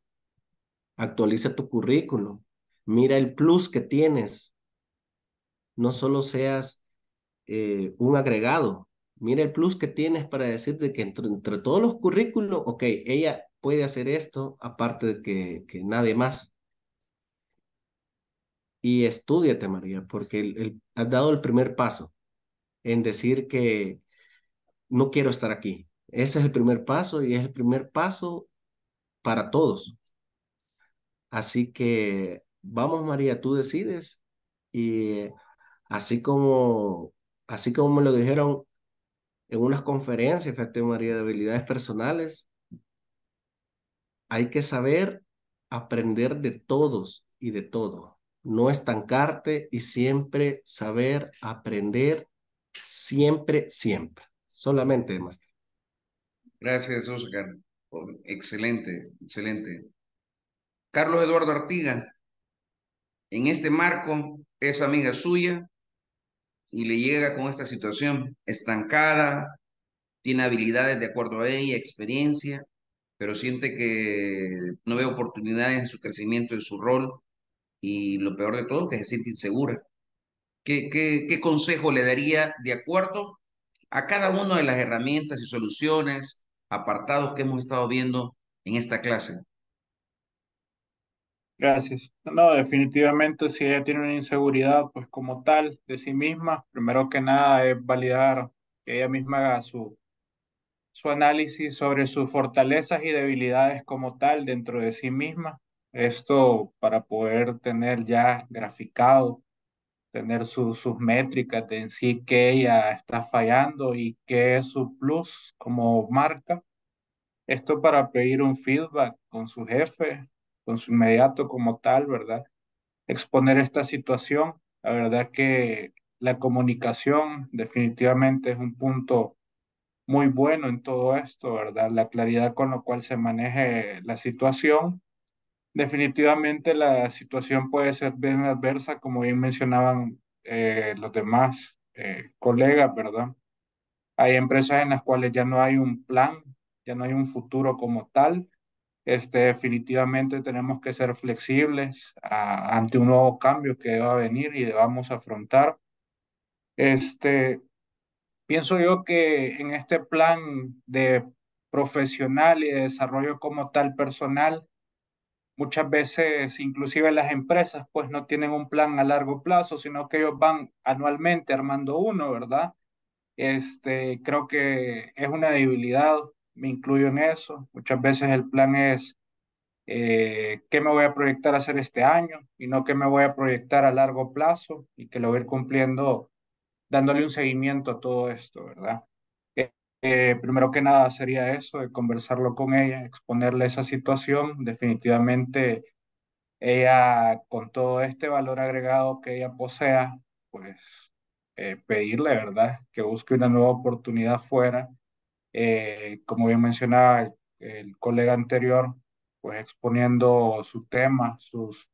Actualiza tu currículum, mira el plus que tienes. No solo seas eh, un agregado, mira el plus que tienes para decirte que entre, todos los currículos, ok, ella puede hacer esto aparte de que, que nadie más. Y estudiate, María, porque el, has dado el primer paso en decir que no quiero estar aquí. Ese es el primer paso y es el primer paso para todos. Así que vamos, María, tú decides y así como así como me lo dijeron en unas conferencias, fíjate María, de habilidades personales, hay que saber aprender de todos y de todo. No estancarte y siempre saber aprender, siempre, siempre. Solamente, Master. Gracias, Oscar. Excelente, excelente. Carlos Eduardo Artiga, en este marco es amiga suya y le llega con esta situación estancada, tiene habilidades de acuerdo a ella, experiencia, pero siente que no ve oportunidades en su crecimiento, en su rol, y lo peor de todo, que se siente insegura. ¿Qué, qué, consejo le daría de acuerdo a cada una de las herramientas y soluciones, apartados que hemos estado viendo en esta clase? Gracias. No, definitivamente si ella tiene una inseguridad, pues como tal, de sí misma, primero que nada es validar que ella misma haga su, su análisis sobre sus fortalezas y debilidades como tal dentro de sí misma. Esto para poder tener ya graficado, tener sus métricas de en sí que ella está fallando y qué es su plus como marca. Esto para pedir un feedback con su jefe, su inmediato como tal, ¿verdad? Exponer esta situación. La verdad que la comunicación definitivamente es un punto muy bueno en todo esto, ¿verdad? La claridad con la cual se maneje la situación. Definitivamente la situación puede ser bien adversa, como bien mencionaban eh, los demás eh, colegas, ¿verdad? Hay empresas en las cuales ya no hay un plan, ya no hay un futuro como tal. Este, definitivamente tenemos que ser flexibles ante un nuevo cambio que va a venir y debamos afrontar. Este, Pienso yo que en este plan de profesional y de desarrollo como tal personal, muchas veces inclusive las empresas pues no tienen un plan a largo plazo, sino que ellos van anualmente armando uno, ¿verdad? Este, creo que es una debilidad, me incluyo en eso. Muchas veces el plan es eh, qué me voy a proyectar a hacer este año y no qué me voy a proyectar a largo plazo y que lo voy a ir cumpliendo dándole un seguimiento a todo esto, ¿verdad? Eh, eh, primero que nada sería eso, de conversarlo con ella, exponerle esa situación. Definitivamente ella, con todo este valor agregado que ella posea, pues eh, pedirle, ¿verdad? Que busque una nueva oportunidad fuera. Como bien mencionaba el, el colega anterior, pues exponiendo su tema, sus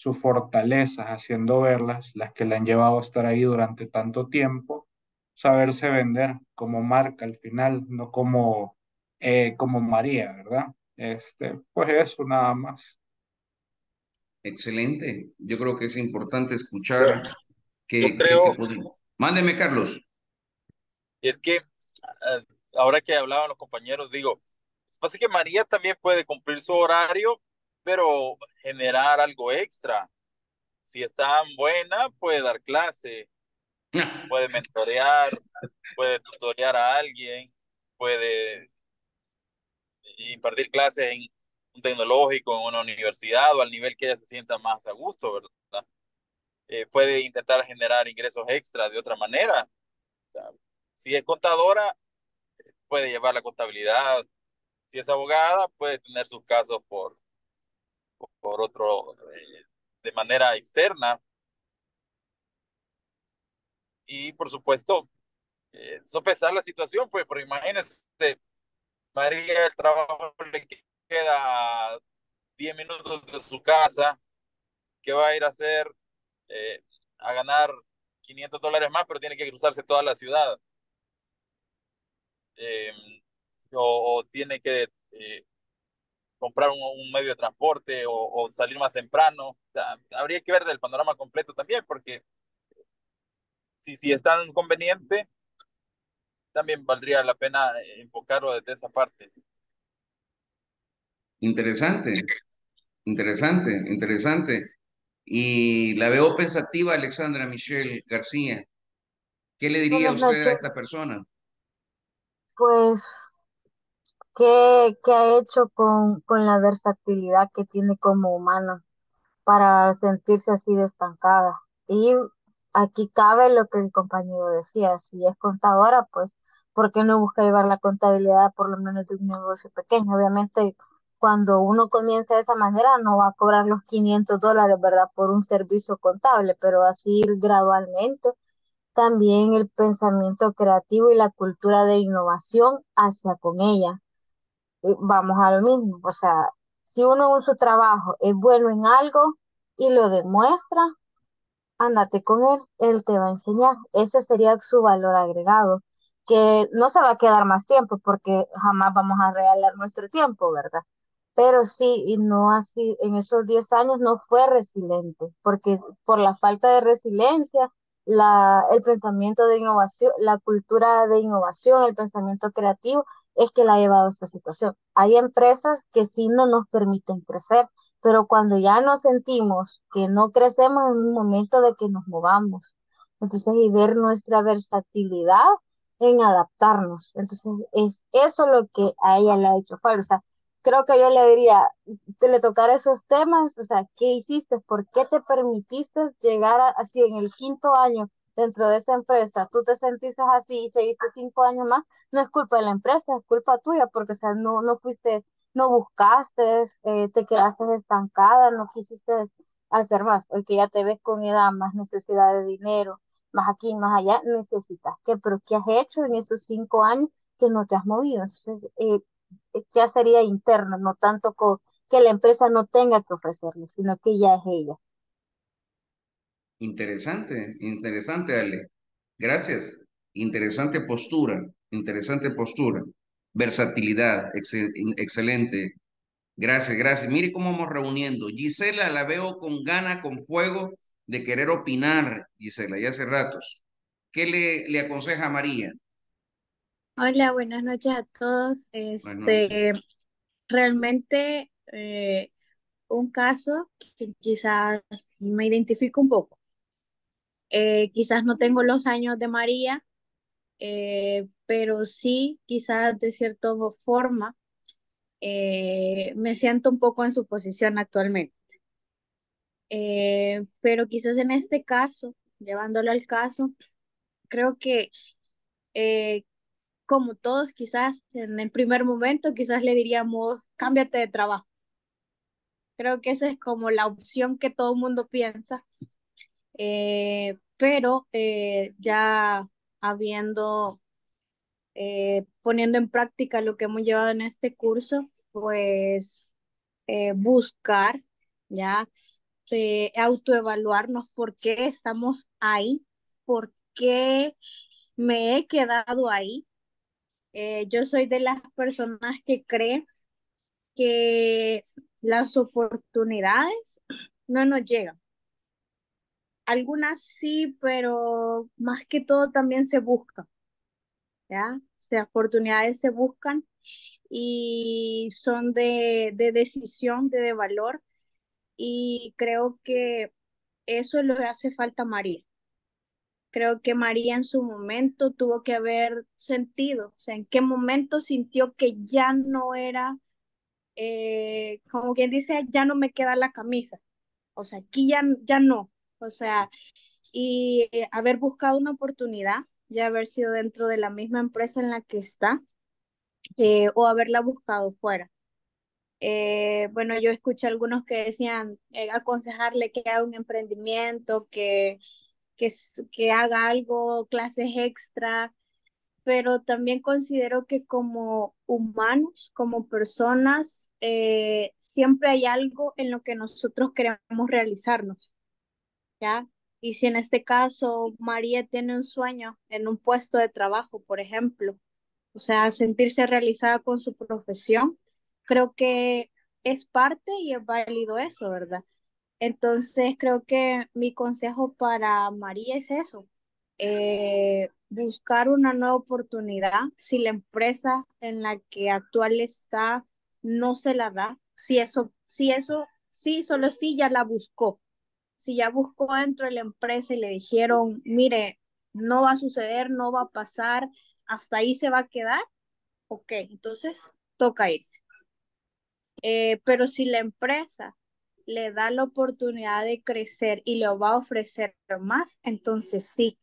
sus fortalezas, haciendo verlas, las que le han llevado a estar ahí durante tanto tiempo, saberse vender como marca al final, no como, eh, como María, ¿verdad? Este, pues eso nada más. Excelente. Yo creo que es importante escuchar que, creo... Mándeme, Carlos. Es que eh, ahora que hablaban los compañeros, digo, pasa que María también puede cumplir su horario pero generar algo extra. Si es tan buena, puede dar clase, puede mentorear, puede tutorear a alguien, puede impartir clases en un tecnológico, en una universidad o al nivel que ella se sienta más a gusto, ¿verdad? Eh, puede intentar generar ingresos extra de otra manera. si es contadora, puede llevar la contabilidad. Si es abogada, puede tener sus casos por, por otro, eh, de manera externa. Y por supuesto, eh, sopesar la situación, pues, porque imagínense, María, el trabajo le queda 10 minutos de su casa, ¿qué va a ir a hacer? Eh, a ganar 500 dólares más, pero tiene que cruzarse toda la ciudad. O, tiene que comprar un, medio de transporte o, salir más temprano. habría que ver del panorama completo también, porque si, si es tan conveniente, también valdría la pena enfocarlo desde esa parte. Interesante, interesante, interesante. Y la veo pensativa, Alexandra Michelle García. ¿Qué le diría usted a esta persona? Pues ¿Qué, ha hecho con, con la versatilidad que tiene como humano para sentirse así estancada? Y aquí cabe lo que el compañero decía, si es contadora, pues, ¿por qué no busca llevar la contabilidad por lo menos de un negocio pequeño? Obviamente cuando uno comienza de esa manera no va a cobrar los 500 dólares, ¿verdad? Por un servicio contable, pero así ir gradualmente. También el pensamiento creativo y la cultura de innovación hacia con ella. vamos a lo mismo, o sea, si uno en su trabajo es bueno en algo y lo demuestra, ándate con él, él te va a enseñar. Ese sería su valor agregado, que no se va a quedar más tiempo porque jamás vamos a regalar nuestro tiempo, ¿verdad? Pero sí, y no así, en esos 10 años no fue resiliente, porque por la falta de resiliencia, la, el pensamiento de innovación, la cultura de innovación, el pensamiento creativo, es que la ha llevado a esta situación. Hay empresas que sí no nos permiten crecer, pero cuando ya nos sentimos que no crecemos en un momento de que nos movamos, entonces y ver nuestra versatilidad en adaptarnos. Entonces es eso lo que a ella le ha hecho falta. Creo que yo le diría, que le tocar esos temas, o sea, ¿qué hiciste? ¿Por qué te permitiste llegar así en el quinto año dentro de esa empresa? Tú te sentiste así y seguiste cinco años más, no es culpa de la empresa, es culpa tuya, porque o sea, no, no fuiste no buscaste, eh, te quedaste estancada, no quisiste hacer más, hoy que ya te ves con edad, más necesidad de dinero, más aquí, más allá, necesitas que, pero ¿qué has hecho en esos cinco años que no te has movido? Entonces, eh, ya sería interno, no tanto que la empresa no tenga que ofrecerle, sino que ya es ella. Interesante, interesante, Ale. Gracias. Interesante postura, interesante postura versatilidad, excelente. Gracias, gracias. Mire cómo vamos reuniendo. Gisela la veo con gana, con fuego de querer opinar, Gisela, ya hace ratos. ¿Qué le, le aconseja a María? Hola, buenas noches a todos. Este, realmente eh, un caso que quizás me identifico un poco. Eh, quizás no tengo los años de María, eh, pero sí, quizás de cierta forma, me siento un poco en su posición actualmente. Pero quizás en este caso, llevándolo al caso, creo que como todos, quizás en el primer momento, quizás le diríamos, cámbiate de trabajo. Creo que esa es como la opción que todo el mundo piensa. pero ya habiendo, eh, poniendo en práctica lo que hemos llevado en este curso, pues eh, buscar, ya, eh, autoevaluarnos por qué estamos ahí, por qué me he quedado ahí. Yo soy de las personas que creen que las oportunidades no nos llegan algunas sí, pero más que todo también se buscan, ¿ya? Oportunidades se buscan y son de, de decisión, de, de valor, y creo que eso es lo que hace falta María. Creo que María en su momento tuvo que haber sentido, o sea, en qué momento sintió que ya no era, eh, como quien dice, ya no me queda la camisa. O sea, aquí ya, ya no, o sea, y eh, haber buscado una oportunidad, ya haber sido dentro de la misma empresa en la que está, eh, o haberla buscado fuera. Eh, bueno, yo escuché algunos que decían aconsejarle que haga un emprendimiento, que, que, haga algo, clases extra, pero también considero que como humanos, como personas, siempre hay algo en lo que nosotros queremos realizarnos. ¿ya? Y si en este caso María tiene un sueño en un puesto de trabajo, por ejemplo, o sea, sentirse realizada con su profesión, creo que es parte y es válido eso, ¿verdad? Entonces, creo que mi consejo para María es eso, eh, buscar una nueva oportunidad. Si la empresa en la que actual está no se la da, si eso, si eso, sí, solo sí ya la buscó, si ya buscó dentro de la empresa y le dijeron, mire, no va a suceder, no va a pasar, hasta ahí se va a quedar, ok, entonces toca irse. Eh, pero si la empresa le da la oportunidad de crecer y le va a ofrecer más, entonces sí,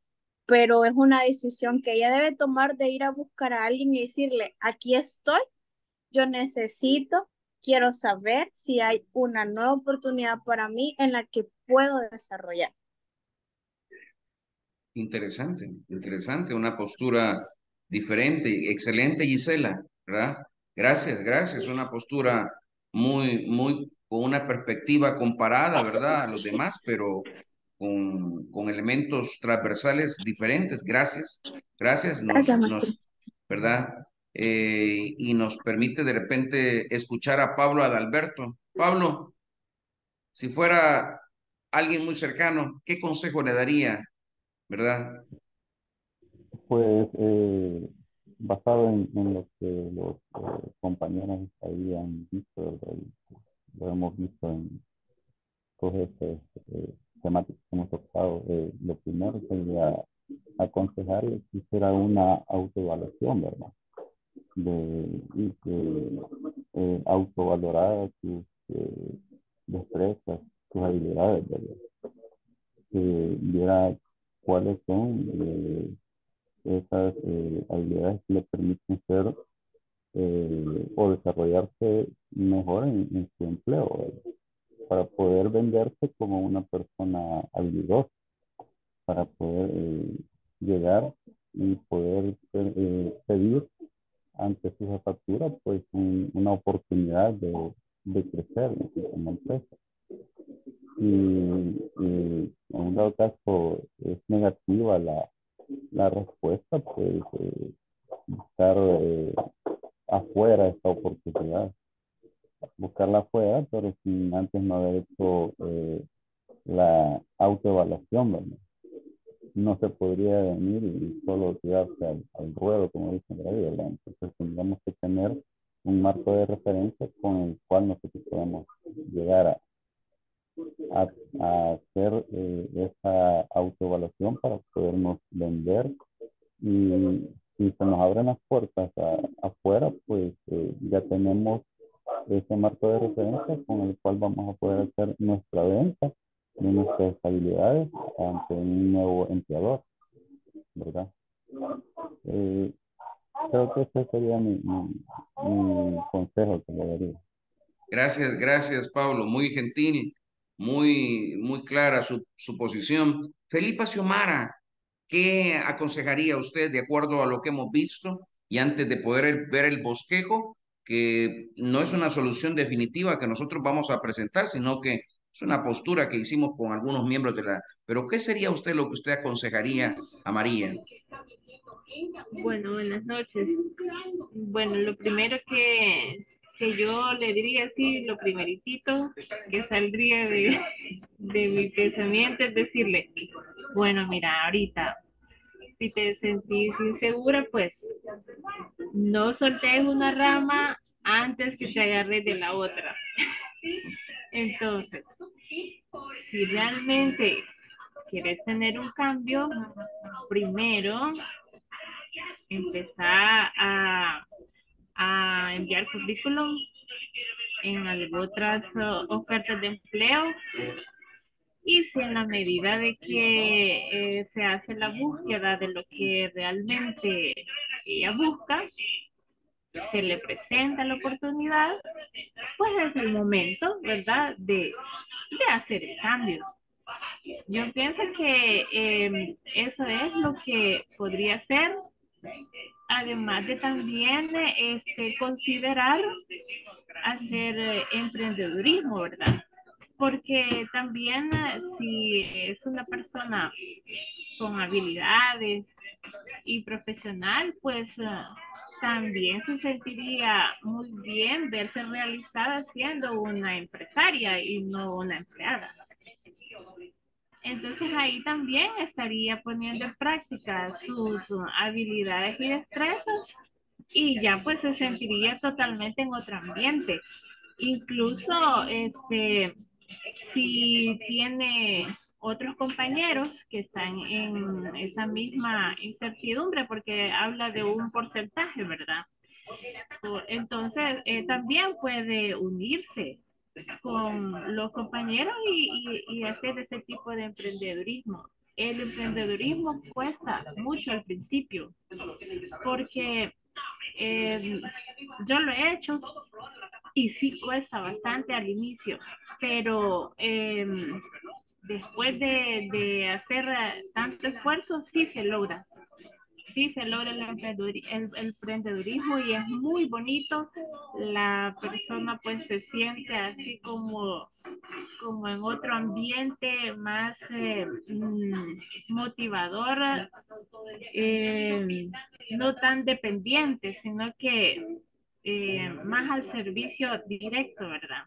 pero es una decisión que ella debe tomar de ir a buscar a alguien y decirle, aquí estoy, yo necesito quiero saber si hay una nueva oportunidad para mí en la que puedo desarrollar. Interesante, interesante, una postura diferente, excelente Gisela, ¿verdad? Gracias, gracias, una postura muy, muy, con una perspectiva comparada, ¿verdad? A los demás, pero con, con elementos transversales diferentes. Gracias, gracias, nos, nos ¿verdad? Eh, y nos permite de repente escuchar a Pablo Adalberto. Pablo, si fuera alguien muy cercano, ¿qué consejo le daría ¿verdad? Pues eh, basado en, lo que los eh, compañeros habían visto, lo hemos visto en todas estas eh, temáticas que hemos tocado, lo primero sería aconsejarle que hiciera una autoevaluación, ¿verdad? De, y que autovalorar sus destrezas, sus habilidades, ¿verdad? Que viera cuáles son eh, esas eh, habilidades que le permiten ser eh, o desarrollarse mejor en, su empleo para poder venderse como una persona habilidosa, para poder llegar y poder pedir ante su jefatura pues una oportunidad de, de crecer la empresa. Y, en un dado caso es negativa la, respuesta, pues eh, buscar eh, afuera esta oportunidad. Afuera, pero sin antes no haber hecho eh, la autoevaluación, ¿verdad? No se podría venir y solo tirarse al, Gracias, gracias Pablo, muy gentil muy, muy clara su, su posición. Felipa Xiomara, ¿qué aconsejaría usted de acuerdo a lo que hemos visto y antes de poder ver el bosquejo, que no es una solución definitiva que nosotros vamos a presentar, sino que es una postura que hicimos con algunos miembros de la... Pero ¿qué sería usted lo que usted aconsejaría a María? Bueno, buenas noches. Bueno, lo primero que que yo le diría así, lo primeritito que saldría de, de mi pensamiento es decirle, bueno, mira, ahorita, si te sentís insegura, pues no soltes una rama antes que te agarres de la otra. Entonces, si realmente quieres tener un cambio, primero empezar a a enviar currículum en uh, ofertas de empleo y si en la medida de que eh, se hace la búsqueda de lo que realmente ella busca, se le presenta la oportunidad, pues es el momento, ¿verdad?, de, de hacer el cambio. Yo pienso que em, eso es lo que podría ser además de también este, considerar hacer eh, emprendedurismo, ¿verdad? Porque también si es una persona con habilidades y profesional, pues eh, también se sentiría muy bien verse realizada siendo una empresaria y no una empleada. Entonces ahí también estaría poniendo en práctica sus habilidades y destrezas y ya pues se sentiría totalmente en otro ambiente. Incluso este, si tiene otros compañeros que están en esa misma incertidumbre, porque habla de un porcentaje, ¿verdad? Entonces, eh, también puede unirse con los compañeros y, y, hacer ese tipo de emprendedurismo. El emprendedurismo cuesta mucho al principio porque eh, yo lo he hecho y sí cuesta bastante al inicio, pero em, después de, de, hacer tanto esfuerzo, sí se logra sí se logra el, emprendedurismo y es muy bonito. La persona pues se siente así como, como en otro ambiente más eh, mm, motivador, eh, no tan dependiente, sino que eh, más al servicio directo, ¿verdad?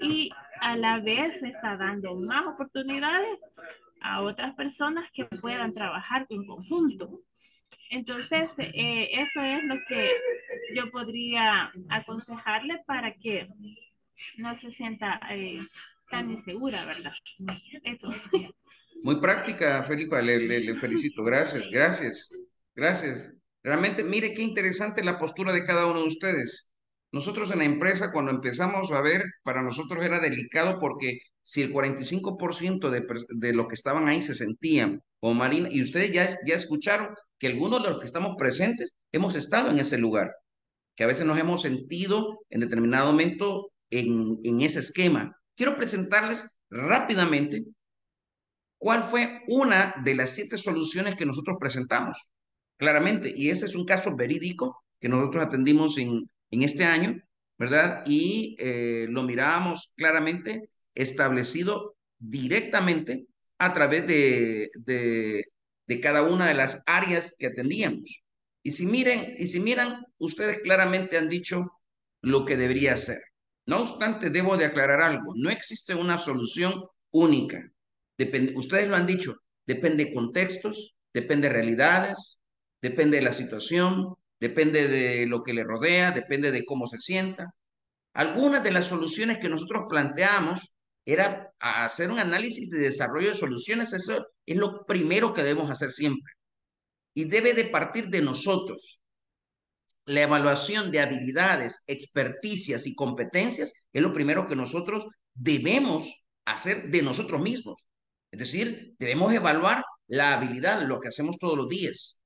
Y a la vez está dando más oportunidades a otras personas que puedan trabajar en conjunto. Entonces, eh, eso es lo que yo podría aconsejarle para que no se sienta eh, tan insegura, ¿verdad? Eso. Muy práctica, Felipa, le, le, felicito. Gracias, gracias, gracias. Realmente, mire qué interesante la postura de cada uno de ustedes. Nosotros en la empresa, cuando empezamos a ver, para nosotros era delicado porque si el 45% de, de los que estaban ahí se sentían o Marina, y ustedes ya, escucharon que algunos de los que estamos presentes hemos estado en ese lugar, que a veces nos hemos sentido en determinado momento en, ese esquema. Quiero presentarles rápidamente cuál fue una de las siete soluciones que nosotros presentamos. Claramente, y este es un caso verídico que nosotros atendimos en, en este año, ¿verdad? Y eh, lo mirábamos claramente establecido directamente a través de, de, cada una de las áreas que atendíamos. Y si miren, y si miran, ustedes claramente han dicho lo que debería ser. No obstante, debo de aclarar algo. No existe una solución única. Depende, ustedes lo han dicho. Depende de contextos, depende de realidades, depende de la situación, depende de lo que le rodea, depende de cómo se sienta. Algunas de las soluciones que nosotros planteamos era hacer un análisis de desarrollo de soluciones. Eso es lo primero que debemos hacer siempre. Y debe de partir de nosotros. La evaluación de habilidades, experticias y competencias es lo primero que nosotros debemos hacer de nosotros mismos. Es decir, debemos evaluar la habilidad, lo que hacemos todos los días.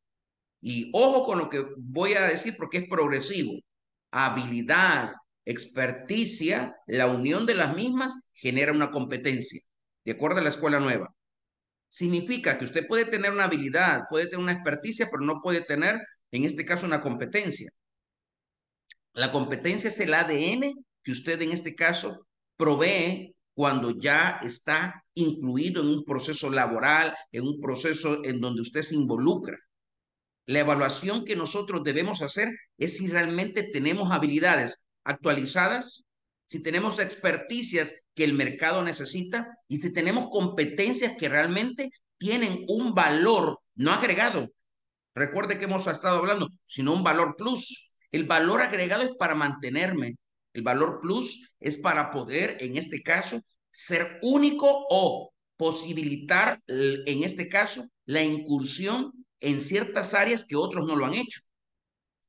Y ojo con lo que voy a decir porque es progresivo. Habilidad, experticia, la unión de las mismas genera una competencia, de acuerdo a la escuela nueva. Significa que usted puede tener una habilidad, puede tener una experticia, pero no puede tener, en este caso, una competencia. La competencia es el ADN que usted en este caso provee cuando ya está incluido en un proceso laboral, en un proceso en donde usted se involucra. La evaluación que nosotros debemos hacer es si realmente tenemos habilidades actualizadas, si tenemos experticias que el mercado necesita y si tenemos competencias que realmente tienen un valor no agregado. Recuerde que hemos estado hablando, sino un valor plus. El valor agregado es para mantenerme. El valor plus es para poder, en este caso, ser único o posibilitar, en este caso, la incursión en ciertas áreas que otros no lo han hecho.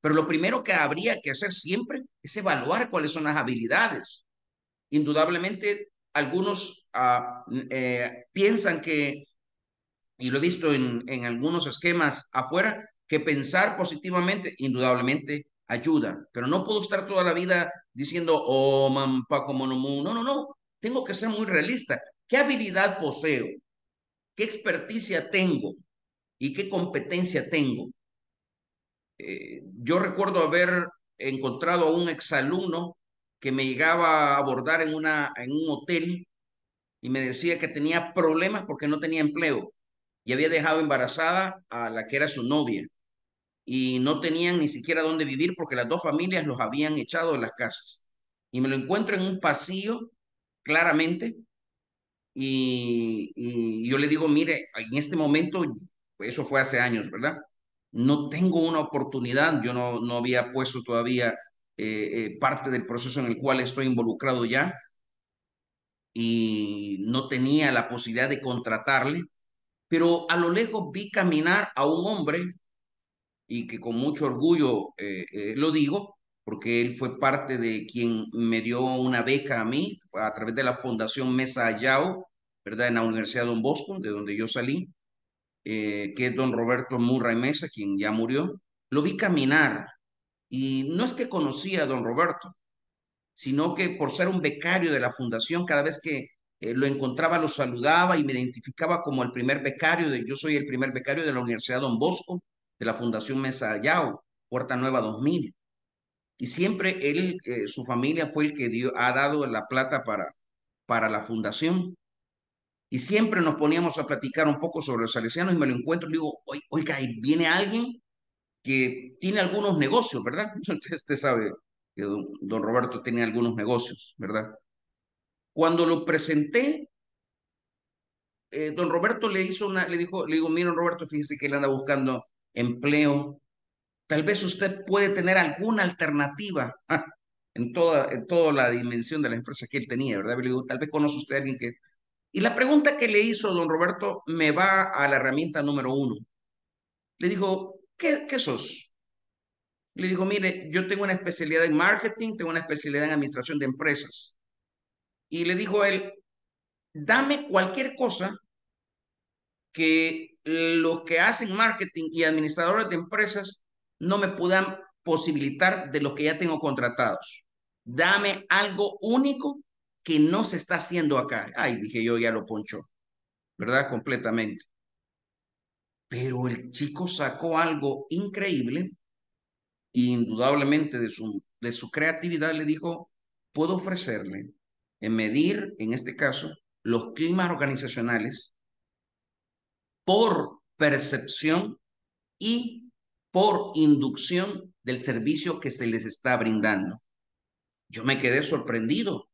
Pero lo primero que habría que hacer siempre es evaluar cuáles son las habilidades. Indudablemente, algunos ah, eh, piensan que, y lo he visto en, en algunos esquemas afuera, que pensar positivamente indudablemente ayuda, pero no puedo estar toda la vida diciendo, oh, man, Paco Monomu. No, no, no. Tengo que ser muy realista. ¿Qué habilidad poseo? ¿Qué experticia tengo? ¿Y qué competencia tengo? Eh, yo recuerdo haber encontrado a un exalumno que me llegaba a abordar en, una, en un hotel y me decía que tenía problemas porque no tenía empleo y había dejado embarazada a la que era su novia y no tenían ni siquiera dónde vivir porque las dos familias los habían echado de las casas. Y me lo encuentro en un pasillo, claramente, y, y yo le digo, mire, en este momento, eso fue hace años, ¿verdad? No tengo una oportunidad, yo no, no había puesto todavía eh, eh, parte del proceso en el cual estoy involucrado ya y no tenía la posibilidad de contratarle, pero a lo lejos vi caminar a un hombre y que con mucho orgullo eh, lo digo, porque él fue parte de quien me dio una beca a mí a través de la Fundación Mesa Ayao, ¿verdad? En la Universidad de Don Bosco, de donde yo salí. Eh, que es don Roberto Murray Mesa, quien ya murió, lo vi caminar y no es que conocía a don Roberto, sino que por ser un becario de la fundación, cada vez que eh, lo encontraba lo saludaba y me identificaba como el primer becario, de, yo soy el primer becario de la Universidad Don Bosco, de la Fundación Mesa Yao, Puerta Nueva 2000. Y siempre él, eh, su familia fue el que dio, ha dado la plata para, para la fundación. Y siempre nos poníamos a platicar un poco sobre los salesianos y me lo encuentro y digo, oiga, viene alguien que tiene algunos negocios, ¿verdad? Usted, sabe que don, Roberto tiene algunos negocios, ¿verdad? Cuando lo presenté, eh, don Roberto le hizo una, le dijo, le digo, mira, Roberto, fíjese que él anda buscando empleo. Tal vez usted puede tener alguna alternativa en toda, en toda la dimensión de la empresa que él tenía, ¿verdad? Le digo, tal vez conoce usted a alguien que... Y la pregunta que le hizo don Roberto me va a la herramienta número uno. Le dijo, ¿qué, qué sos? Le dijo, mire, yo tengo una especialidad en marketing, tengo una especialidad en administración de empresas. Y le dijo él, dame cualquier cosa que los que hacen marketing y administradores de empresas no me puedan posibilitar de los que ya tengo contratados. Dame algo único que no se está haciendo acá. Ay, dije yo, ya lo poncho, ¿verdad? Completamente. Pero el chico sacó algo increíble, indudablemente de su, de su creatividad, le dijo, puedo ofrecerle en medir, en este caso, los climas organizacionales por percepción y por inducción del servicio que se les está brindando. Yo me quedé sorprendido.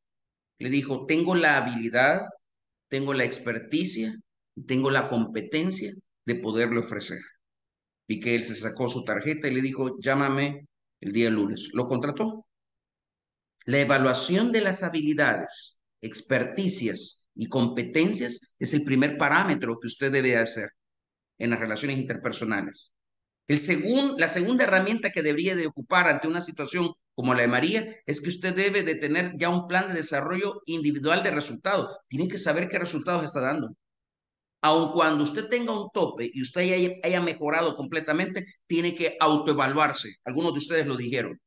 Le dijo, tengo la habilidad, tengo la experticia, tengo la competencia de poderle ofrecer. Y que él se sacó su tarjeta y le dijo, llámame el día lunes. Lo contrató. La evaluación de las habilidades, experticias y competencias es el primer parámetro que usted debe hacer en las relaciones interpersonales. El la segunda herramienta que debería de ocupar ante una situación como la de María es que usted debe de tener ya un plan de desarrollo individual de resultados. Tiene que saber qué resultados está dando aun cuando usted tenga un tope y usted haya, mejorado completamente, tiene que autoevaluarse. Algunos de ustedes lo dijeron.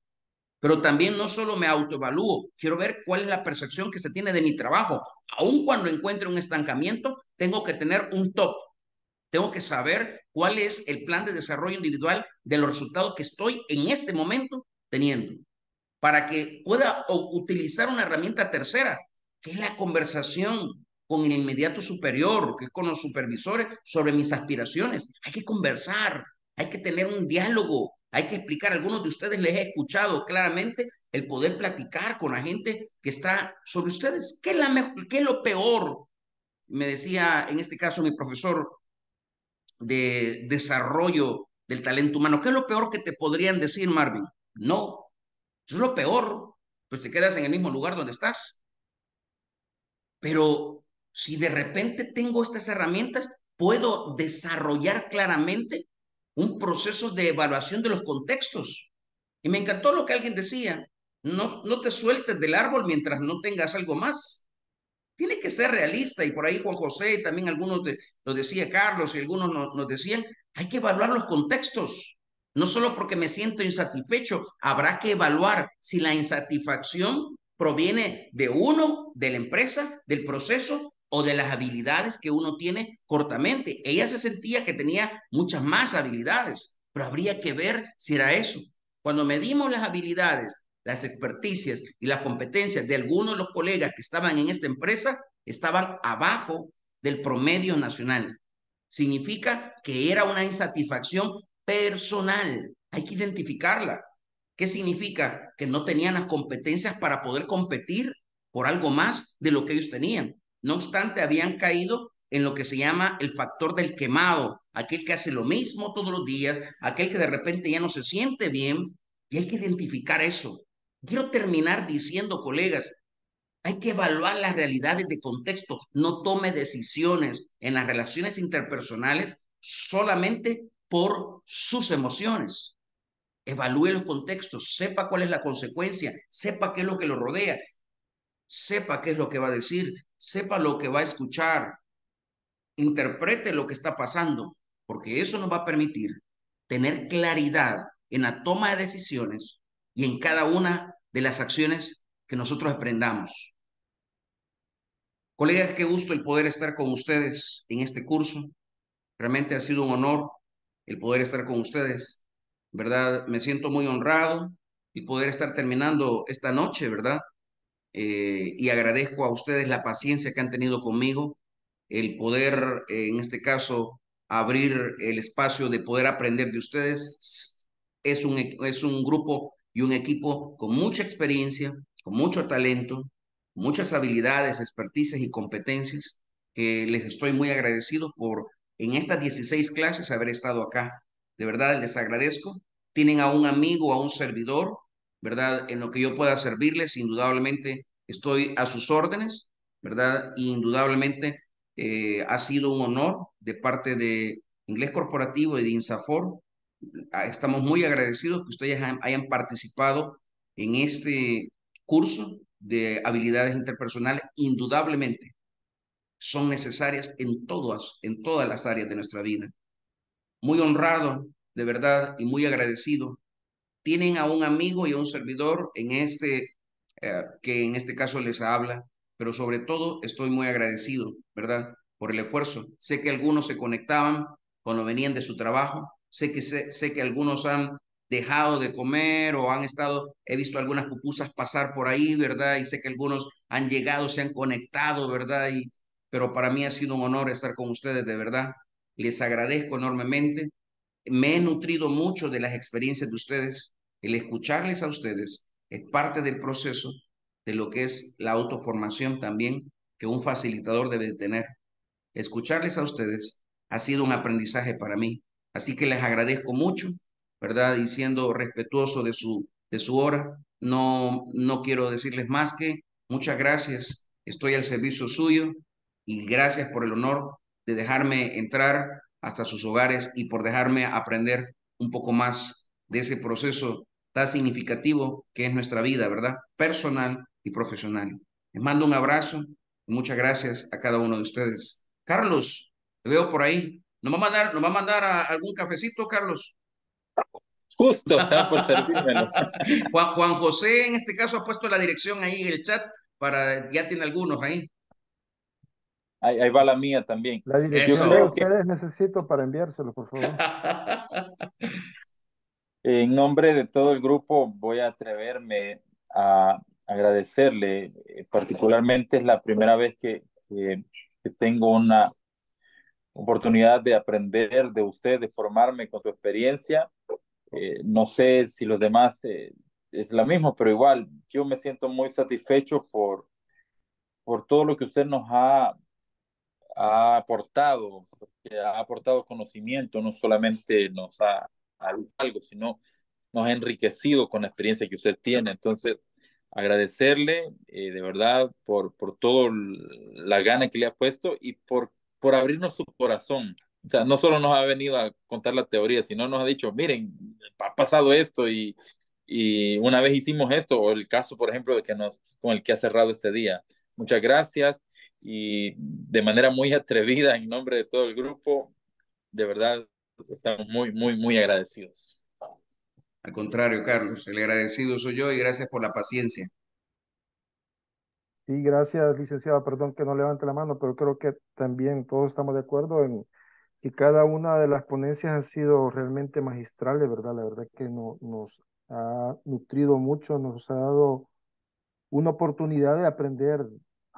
Pero también no solo me autoevalúo, quiero ver cuál es la percepción que se tiene de mi trabajo. Aun cuando encuentre un estancamiento, tengo que tener un top. Tengo que saber cuál es el plan de desarrollo individual de los resultados que estoy en este momento teniendo. Para que pueda utilizar una herramienta tercera, que es la conversación con el inmediato superior, que es con los supervisores, sobre mis aspiraciones. Hay que conversar, hay que tener un diálogo, hay que explicar. Algunos de ustedes les he escuchado claramente el poder platicar con la gente que está sobre ustedes. ¿Qué es, la qué es lo peor? Me decía en este caso mi profesor de desarrollo del talento humano. ¿Qué es lo peor que te podrían decir, Marvin? No, eso es lo peor. Pues te quedas en el mismo lugar donde estás. Pero si de repente tengo estas herramientas, puedo desarrollar claramente un proceso de evaluación de los contextos. Y me encantó lo que alguien decía, no, no te sueltes del árbol mientras no tengas algo más. Tiene que ser realista y por ahí Juan José, también algunos de, lo decía Carlos y algunos nos decían, hay que evaluar los contextos. No solo porque me siento insatisfecho, habrá que evaluar si la insatisfacción proviene de uno, de la empresa, del proceso o de las habilidades que uno tiene cortamente. Ella se sentía que tenía muchas más habilidades, pero habría que ver si era eso. Cuando medimos las habilidades, las experticias y las competencias de algunos de los colegas que estaban en esta empresa, estaban abajo del promedio nacional. Significa que era una insatisfacción personal. Hay que identificarla. ¿Qué significa? Que no tenían las competencias para poder competir por algo más de lo que ellos tenían. No obstante, habían caído en lo que se llama el factor del quemado, aquel que hace lo mismo todos los días, aquel que de repente ya no se siente bien, y hay que identificar eso. Quiero terminar diciendo, colegas, hay que evaluar las realidades de contexto, no tome decisiones en las relaciones interpersonales solamente por sus emociones. Evalúe los contextos, sepa cuál es la consecuencia, sepa qué es lo que lo rodea, sepa qué es lo que va a decir, sepa lo que va a escuchar, interprete lo que está pasando, porque eso nos va a permitir tener claridad en la toma de decisiones y en cada una de las acciones que nosotros aprendamos. Colegas, qué gusto el poder estar con ustedes en este curso. Realmente ha sido un honor el poder estar con ustedes. ¿Verdad? Me siento muy honrado y poder estar terminando esta noche, ¿verdad? Eh, y agradezco a ustedes la paciencia que han tenido conmigo, el poder, eh, en este caso, abrir el espacio de poder aprender de ustedes. Es un, es un grupo y un equipo con mucha experiencia, con mucho talento, muchas habilidades, expertices y competencias, que les estoy muy agradecido por en estas 16 clases haber estado acá. De verdad les agradezco. Tienen a un amigo, a un servidor, ¿verdad? En lo que yo pueda servirles, indudablemente estoy a sus órdenes, ¿verdad? indudablemente eh, ha sido un honor de parte de Inglés Corporativo y de INSAFOR. Estamos muy agradecidos que ustedes hayan participado en este curso de habilidades interpersonales. Indudablemente son necesarias en todas, en todas las áreas de nuestra vida. Muy honrado, de verdad, y muy agradecido. Tienen a un amigo y a un servidor en este, eh, que en este caso les habla, pero sobre todo estoy muy agradecido, ¿verdad? Por el esfuerzo. Sé que algunos se conectaban cuando venían de su trabajo. Sé que, sé, sé que algunos han dejado de comer o han estado, he visto algunas pupusas pasar por ahí, ¿verdad? Y sé que algunos han llegado, se han conectado, ¿verdad? Y, pero para mí ha sido un honor estar con ustedes, de verdad. Les agradezco enormemente. Me he nutrido mucho de las experiencias de ustedes. El escucharles a ustedes es parte del proceso de lo que es la autoformación también que un facilitador debe de tener. Escucharles a ustedes ha sido un aprendizaje para mí. Así que les agradezco mucho, ¿verdad? Y siendo respetuoso de su, de su hora, no, no quiero decirles más que muchas gracias. Estoy al servicio suyo y gracias por el honor de dejarme entrar hasta sus hogares y por dejarme aprender un poco más de ese proceso tan significativo que es nuestra vida, ¿verdad? Personal y profesional. Les mando un abrazo y muchas gracias a cada uno de ustedes. Carlos, te veo por ahí. ¿Nos va a mandar, nos va a mandar a algún cafecito, Carlos? Justo, está por servirme. Juan, Juan José, en este caso, ha puesto la dirección ahí en el chat para, ya tiene algunos ahí. Ahí, va la mía también. La dirección que ustedes necesito para enviárselo, por favor. en nombre de todo el grupo voy a atreverme a agradecerle. Eh, particularmente es la primera vez que, que, tengo una oportunidad de aprender de usted, de formarme con su experiencia. Eh, no sé si los demás eh, es lo mismo, pero igual yo me siento muy satisfecho por, por todo lo que usted nos ha ha aportado, ha aportado conocimiento, no solamente nos ha, algo, sino nos ha enriquecido con la experiencia que usted tiene. Entonces, agradecerle eh, de verdad por, por toda la gana que le ha puesto y por, por abrirnos su corazón. O sea, no solo nos ha venido a contar la teoría, sino nos ha dicho, miren, ha pasado esto y, y una vez hicimos esto, o el caso, por ejemplo, de que nos, con el que ha cerrado este día. Muchas gracias y de manera muy atrevida en nombre de todo el grupo, de verdad estamos muy, muy, muy agradecidos. Al contrario, Carlos, el agradecido soy yo y gracias por la paciencia. Sí, gracias, licenciada. Perdón que no levante la mano, pero creo que también todos estamos de acuerdo en que cada una de las ponencias ha sido realmente magistrales, ¿verdad? La verdad que no, nos ha nutrido mucho, nos ha dado una oportunidad de aprender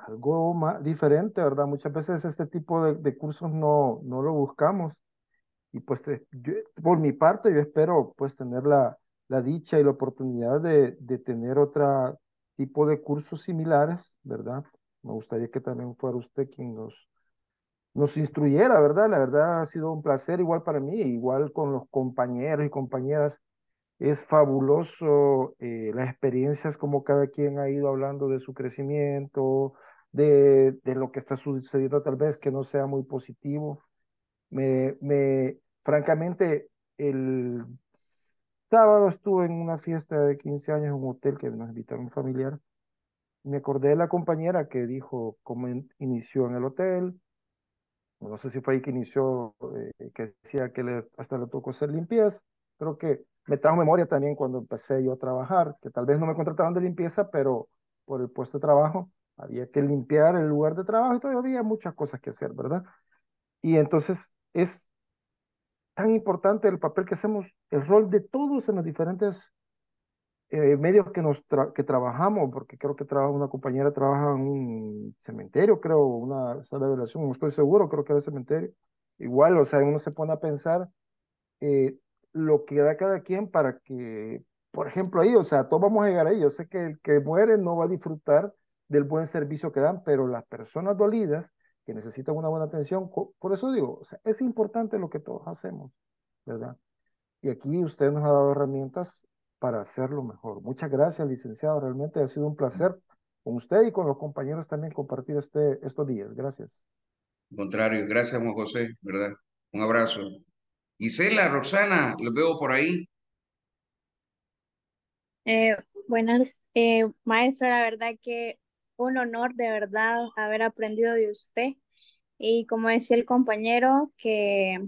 algo más diferente, ¿verdad? Muchas veces este tipo de, de cursos no, no lo buscamos. Y pues eh, por mi parte yo espero pues tener la, la dicha y la oportunidad de, de tener otro tipo de cursos similares, ¿verdad? Me gustaría que también fuera usted quien nos, nos instruyera, ¿verdad? La verdad ha sido un placer igual para mí, igual con los compañeros y compañeras. Es fabuloso eh, las experiencias como cada quien ha ido hablando de su crecimiento, de, de, lo que está sucediendo tal vez que no sea muy positivo. Me, me, francamente, el sábado estuve en una fiesta de 15 años en un hotel que nos invitaron un familiar. Me acordé de la compañera que dijo cómo inició en el hotel. No sé si fue ahí que inició, eh, que decía que hasta le tocó hacer limpieza. Creo que me trajo memoria también cuando empecé yo a trabajar, que tal vez no me contrataban de limpieza, pero por el puesto de trabajo, había que limpiar el lugar de trabajo y todavía había muchas cosas que hacer, ¿verdad? Y entonces es tan importante el papel que hacemos, el rol de todos en los diferentes eh, medios que, nos que trabajamos, porque creo que trabaja una compañera trabaja en un cementerio, creo, una sala de relación, no estoy seguro, creo que era cementerio. Igual, o sea, uno se pone a pensar eh, lo que da cada quien para que, por ejemplo, ahí, o sea, todos vamos a llegar ahí. Yo sé que el que muere no va a disfrutar del buen servicio que dan, pero las personas dolidas que necesitan una buena atención, por eso digo, o sea, es importante lo que todos hacemos, ¿verdad? Y aquí usted nos ha dado herramientas para hacerlo mejor. Muchas gracias, licenciado. Realmente ha sido un placer con usted y con los compañeros también compartir este, estos días. Gracias. Al contrario, gracias, Juan José, ¿verdad? Un abrazo. Gisela, Roxana, los veo por ahí. Eh, buenas, eh, maestro, la verdad que un honor de verdad haber aprendido de usted. Y como decía el compañero, que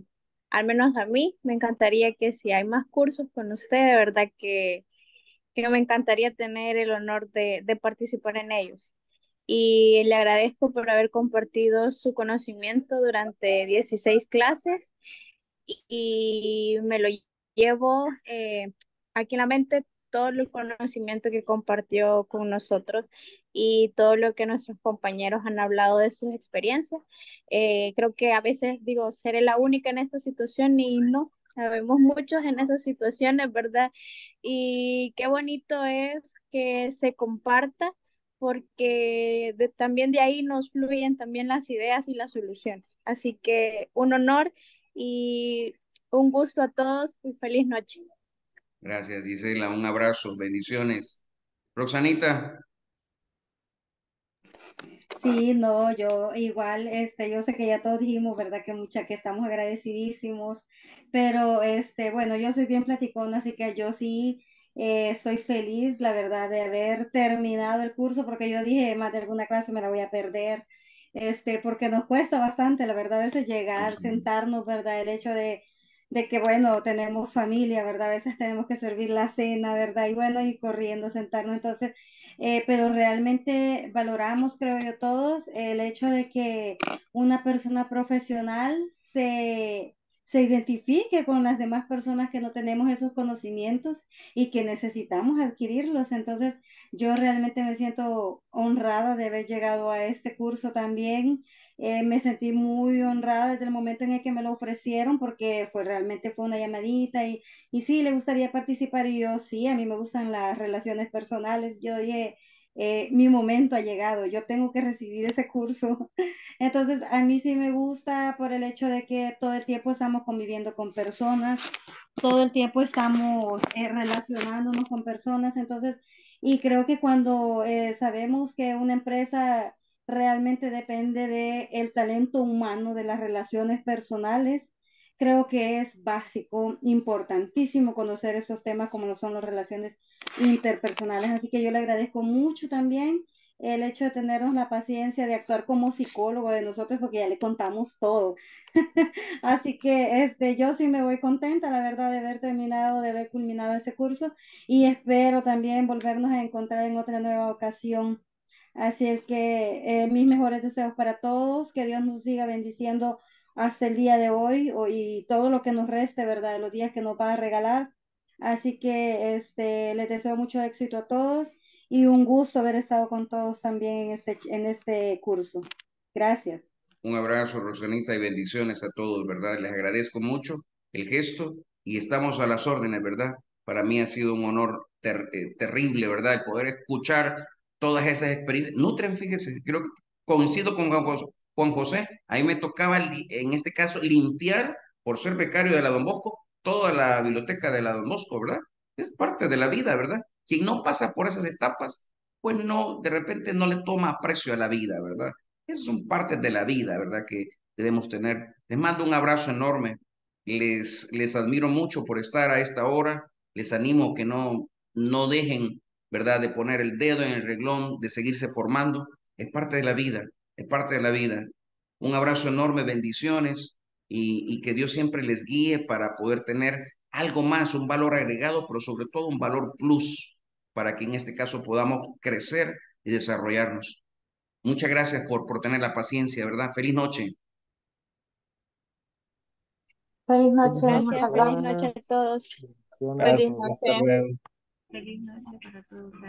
al menos a mí me encantaría que si hay más cursos con usted, de verdad que, que me encantaría tener el honor de, de participar en ellos. Y le agradezco por haber compartido su conocimiento durante 16 clases y me lo llevo eh, aquí en la mente todo el conocimiento que compartió con nosotros y todo lo que nuestros compañeros han hablado de sus experiencias. Eh, creo que a veces digo, seré la única en esta situación y no, sabemos muchos en esas situaciones, ¿verdad? Y qué bonito es que se comparta porque también de ahí nos fluyen también las ideas y las soluciones. Así que un honor y un gusto a todos y feliz noche. Gracias, Gisela. Un abrazo, bendiciones. Roxanita. Sí, no, yo igual, este, yo sé que ya todos dijimos, ¿verdad? Que mucha, que estamos agradecidísimos, pero este, bueno, yo soy bien platicona, así que yo sí eh, soy feliz, la verdad, de haber terminado el curso, porque yo dije, más de alguna clase me la voy a perder, este, porque nos cuesta bastante, la verdad, a veces llegar, sentarnos, ¿verdad? El hecho de de que, bueno, tenemos familia, ¿verdad? A veces tenemos que servir la cena, ¿verdad? Y bueno, y corriendo, sentarnos. Entonces, eh, pero realmente valoramos, creo yo, todos el hecho de que una persona profesional se, se identifique con las demás personas que no tenemos esos conocimientos y que necesitamos adquirirlos. Entonces, yo realmente me siento honrada de haber llegado a este curso también. Eh, me sentí muy honrada desde el momento en el que me lo ofrecieron porque fue realmente fue una llamadita y, y sí, le gustaría participar y yo sí, a mí me gustan las relaciones personales. Yo dije, eh, mi momento ha llegado, yo tengo que recibir ese curso. Entonces, a mí sí me gusta por el hecho de que todo el tiempo estamos conviviendo con personas, todo el tiempo estamos eh, relacionándonos con personas. Entonces, y creo que cuando sabemos que una empresa realmente depende del el talento humano, de las relaciones personales. Creo que es básico, importantísimo conocer esos temas como lo son las relaciones interpersonales. Así que yo le agradezco mucho también el hecho de tenernos la paciencia de actuar como psicólogo de nosotros porque ya le contamos todo. Así que este, yo sí me voy contenta, la verdad, de haber terminado, de haber culminado ese curso y espero también volvernos a encontrar en otra nueva ocasión Así es que eh, mis mejores deseos para todos, que Dios nos siga bendiciendo hasta el día de hoy y todo lo que nos reste, ¿verdad? De los días que nos va a regalar. Así que este, les deseo mucho éxito a todos y un gusto haber estado con todos también en este, en este curso. Gracias. Un abrazo, Rosanita, y bendiciones a todos, ¿verdad? Les agradezco mucho el gesto y estamos a las órdenes, ¿verdad? Para mí ha sido un honor eh, terrible, ¿verdad? El poder escuchar todas esas experiencias. Nutren, fíjese, creo que coincido con Juan José, ahí me tocaba, en este caso, limpiar, por ser becario de la Don Bosco, toda la biblioteca de la Don Bosco, ¿verdad? Es parte de la vida, ¿verdad? Quien no pasa por esas etapas, pues no, de repente no le toma aprecio a la vida, ¿verdad? Esas son partes de la vida, ¿verdad? Que debemos tener. Les mando un abrazo enorme. Les, les admiro mucho por estar a esta hora. Les animo que no, no dejen ¿verdad? De poner el dedo en el reglón, de seguirse formando, es parte de la vida, es parte de la vida. Un abrazo enorme, bendiciones y, y que Dios siempre les guíe para poder tener algo más, un valor agregado, pero sobre todo un valor plus, para que en este caso podamos crecer y desarrollarnos. Muchas gracias por, por tener la paciencia, ¿verdad? Feliz noche. Feliz noche, Gracias, feliz noche a todos. Feliz noche. Feliz noche para todos.